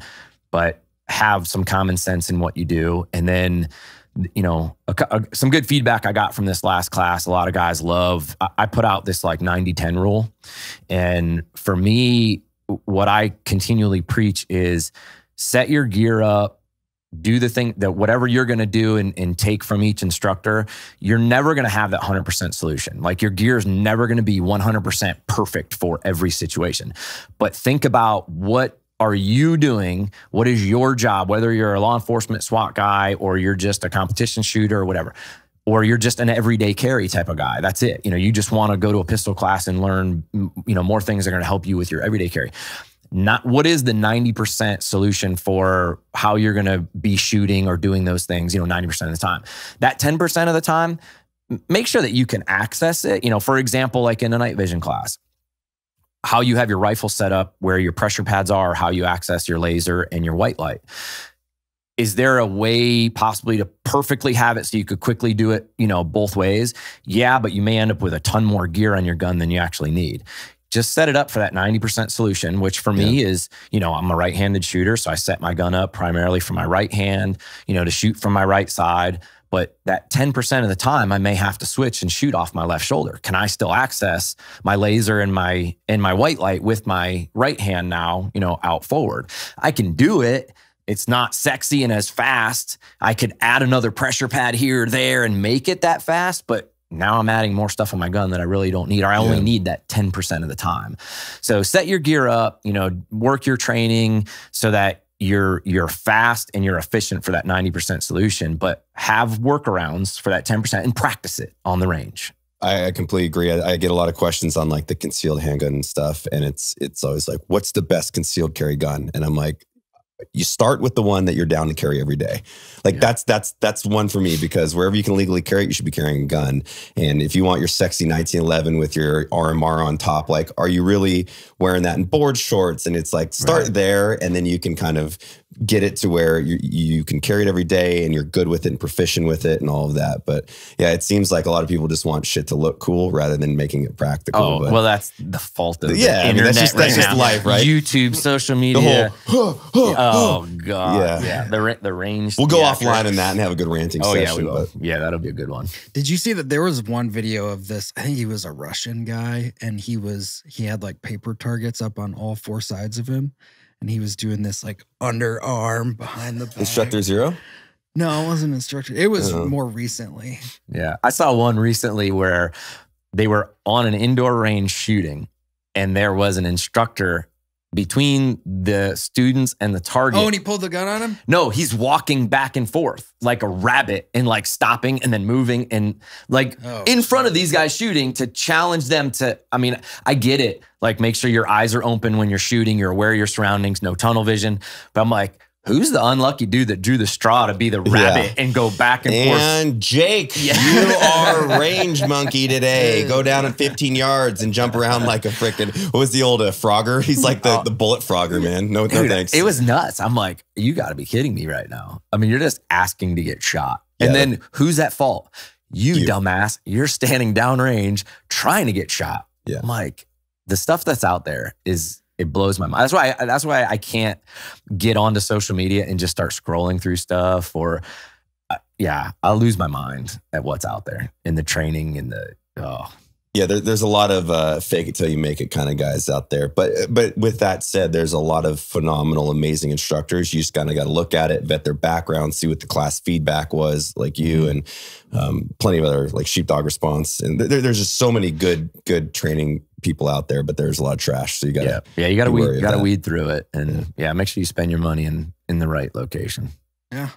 but have some common sense in what you do. And then, you know, a, a- some good feedback I got from this last class. A lot of guys love, I, I put out this like 90 10 rule. And for me, what I continually preach is set your gear up, do the thing that whatever you're going to do and, and take from each instructor, you're never going to have that 100% solution. Like your gear is never going to be 100% perfect for every situation. But think about what are you doing? What is your job? Whether you're a law enforcement SWAT guy or you're just a competition shooter or whatever, or you're just an everyday carry type of guy. That's it. You know, you just want to go to a pistol class and learn, you know, more things that are going to help you with your everyday carry not what is the 90% solution for how you're going to be shooting or doing those things you know 90% of the time that 10% of the time make sure that you can access it you know for example like in a night vision class how you have your rifle set up where your pressure pads are how you access your laser and your white light is there a way possibly to perfectly have it so you could quickly do it you know both ways yeah but you may end up with a ton more gear on your gun than you actually need just set it up for that 90% solution, which for me is, you know, I'm a right handed shooter. So I set my gun up primarily for my right hand, you know, to shoot from my right side. But that 10% of the time, I may have to switch and shoot off my left shoulder. Can I still access my laser and my and my white light with my right hand now, you know, out forward? I can do it. It's not sexy and as fast. I could add another pressure pad here or there and make it that fast, but now I'm adding more stuff on my gun that I really don't need, or I only Yeah. need that 10% of the time. So set your gear up, you know, work your training so that you're you're fast and you're efficient for that 90% solution, but have workarounds for that 10% and practice it on the range. I, completely agree. I, I get a lot of questions on like the concealed handgun and stuff, and it's it's always like, what's the best concealed carry gun? And I'm like, you start with the one that you're down to carry every day. Like Yeah. that's that's that's one for me because wherever you can legally carry it, you should be carrying a gun. And if you want your sexy 1911 with your RMR on top, like, are you really wearing that in board shorts? And it's like start Right. there, and then you can kind of get it to where you you can carry it every day, and you're good with it and proficient with it, and all of that. But yeah, it seems like a lot of people just want shit to look cool rather than making it practical. Oh, but well, that's the fault of Yeah, I the mean, internet that's just- right that's just now. life, right? YouTube, social the media. whole. oh god, Yeah. yeah, The ra- the range. We'll go yeah, offline on that and have a good ranting Oh yeah, session. we will. but Yeah, that'll be a good one. Did you see that there was one video of this? I think he was a Russian guy and he was he had like paper targets up on all four sides of him and he was doing this like underarm behind the back. instructor zero. No, it wasn't instructor. It was Uh-huh. more recently. Yeah. I saw one recently where they were on an indoor range shooting and there was an instructor between the students and the target. Oh, and he pulled the gun on him? no, he's walking back and forth like a rabbit and like stopping and then moving and like Oh, in front of these guys shooting to challenge them to I mean, I get it. Like make sure your eyes are open when you're shooting, you're aware of your surroundings, no tunnel vision. But I'm like, who's the unlucky dude that drew the straw to be the Yeah. rabbit and go back and forth? And Jake, Yeah. you are range monkey today. [laughs] Go down at 15 yards and jump around like a freaking. What was the old uh, Frogger? [laughs] He's like the, Oh. the bullet Frogger, man. No, no thanks. It was nuts. I'm like, you got to be kidding me right now. I mean, you're just asking to get shot. And then who's at fault? You, You. dumbass. You're standing downrange trying to get shot. Yeah. I'm like, the stuff that's out there is it blows my mind. That's why I, that's why I can't get onto social media and just start scrolling through stuff or uh, yeah, I'll lose my mind at what's out there in the training and the oh Yeah, there, there's a lot of uh, fake it till you make it kind of guys out there. But but with that said, there's a lot of phenomenal, amazing instructors. You just kind of got to look at it, vet their background, see what the class feedback was, like you, and um, plenty of other like sheepdog response. And there, there's just so many good good training people out there, but there's a lot of trash. So you got to yeah. Yeah, you got to weed, wary of got to that. weed through it and yeah. make sure you spend your money in in the right location. Yeah.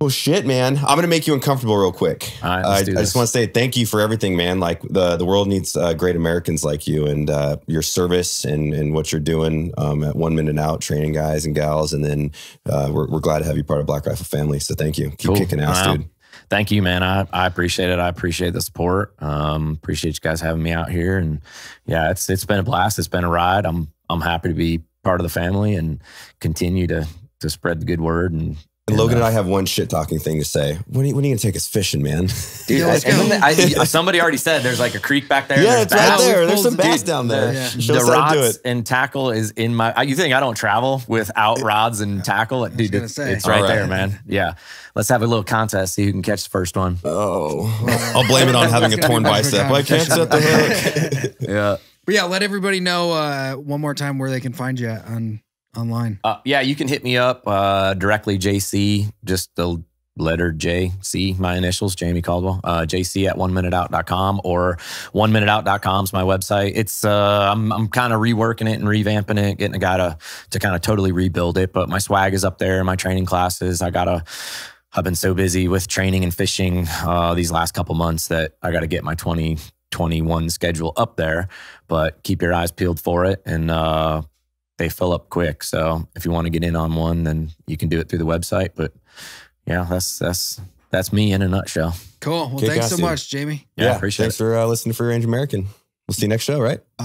Well, shit, man. I'm gonna make you uncomfortable real quick. I, I do just want to say thank you for everything, man. Like the the world needs uh, great Americans like you and uh, your service and and what you're doing um, at One Minute Out, training guys and gals, and then uh, we're we're glad to have you part of Black Rifle family. So thank you. Keep Cool. kicking ass, Wow. dude. Thank you, man. I, I appreciate it. I appreciate the support. Um, appreciate you guys having me out here. And yeah, it's it's been a blast. It's been a ride. I'm I'm happy to be part of the family and continue to to spread the good word. And, And Logan and I have one shit talking thing to say. When are you, when are you gonna take us fishing, man? [laughs] Dude, Yeah, let's go. then I, [laughs] somebody already said there's like a creek back there. yeah, There's it's right there. There's some bass dude, down there. yeah. The us do rods it. and tackle is in my. You think I don't travel without rods and tackle? Dude, it's, it's right All right. there, man. Yeah, let's have a little contest. See who can catch the first one. Oh, I'll blame it on having a torn be better bicep. I can't set the [laughs] hook. Yeah. But yeah, let everybody know uh, one more time where they can find you on online. Uh, yeah, you can hit me up uh, directly, JC, just the letter J, C, my initials, Jamey Caldwell, uh, JC at one minute.out.com or one minute.out.com is my website. It's, uh, I'm, I'm kind of reworking it and revamping it, getting a guy to, to kind of totally rebuild it. But my swag is up there, my training classes. I got to, I've been so busy with training and fishing uh, these last couple months that I got to get my 2021 schedule up there. But keep your eyes peeled for it. And, uh, they fill up quick. So if you want to get in on one, then you can do it through the website. But yeah, that's that's that's me in a nutshell. Cool. Well, Kick thanks so dude. much, Jamey. Yeah, appreciate Thanks it. for uh, listening to Free Range American. We'll see you next show, right? Bye.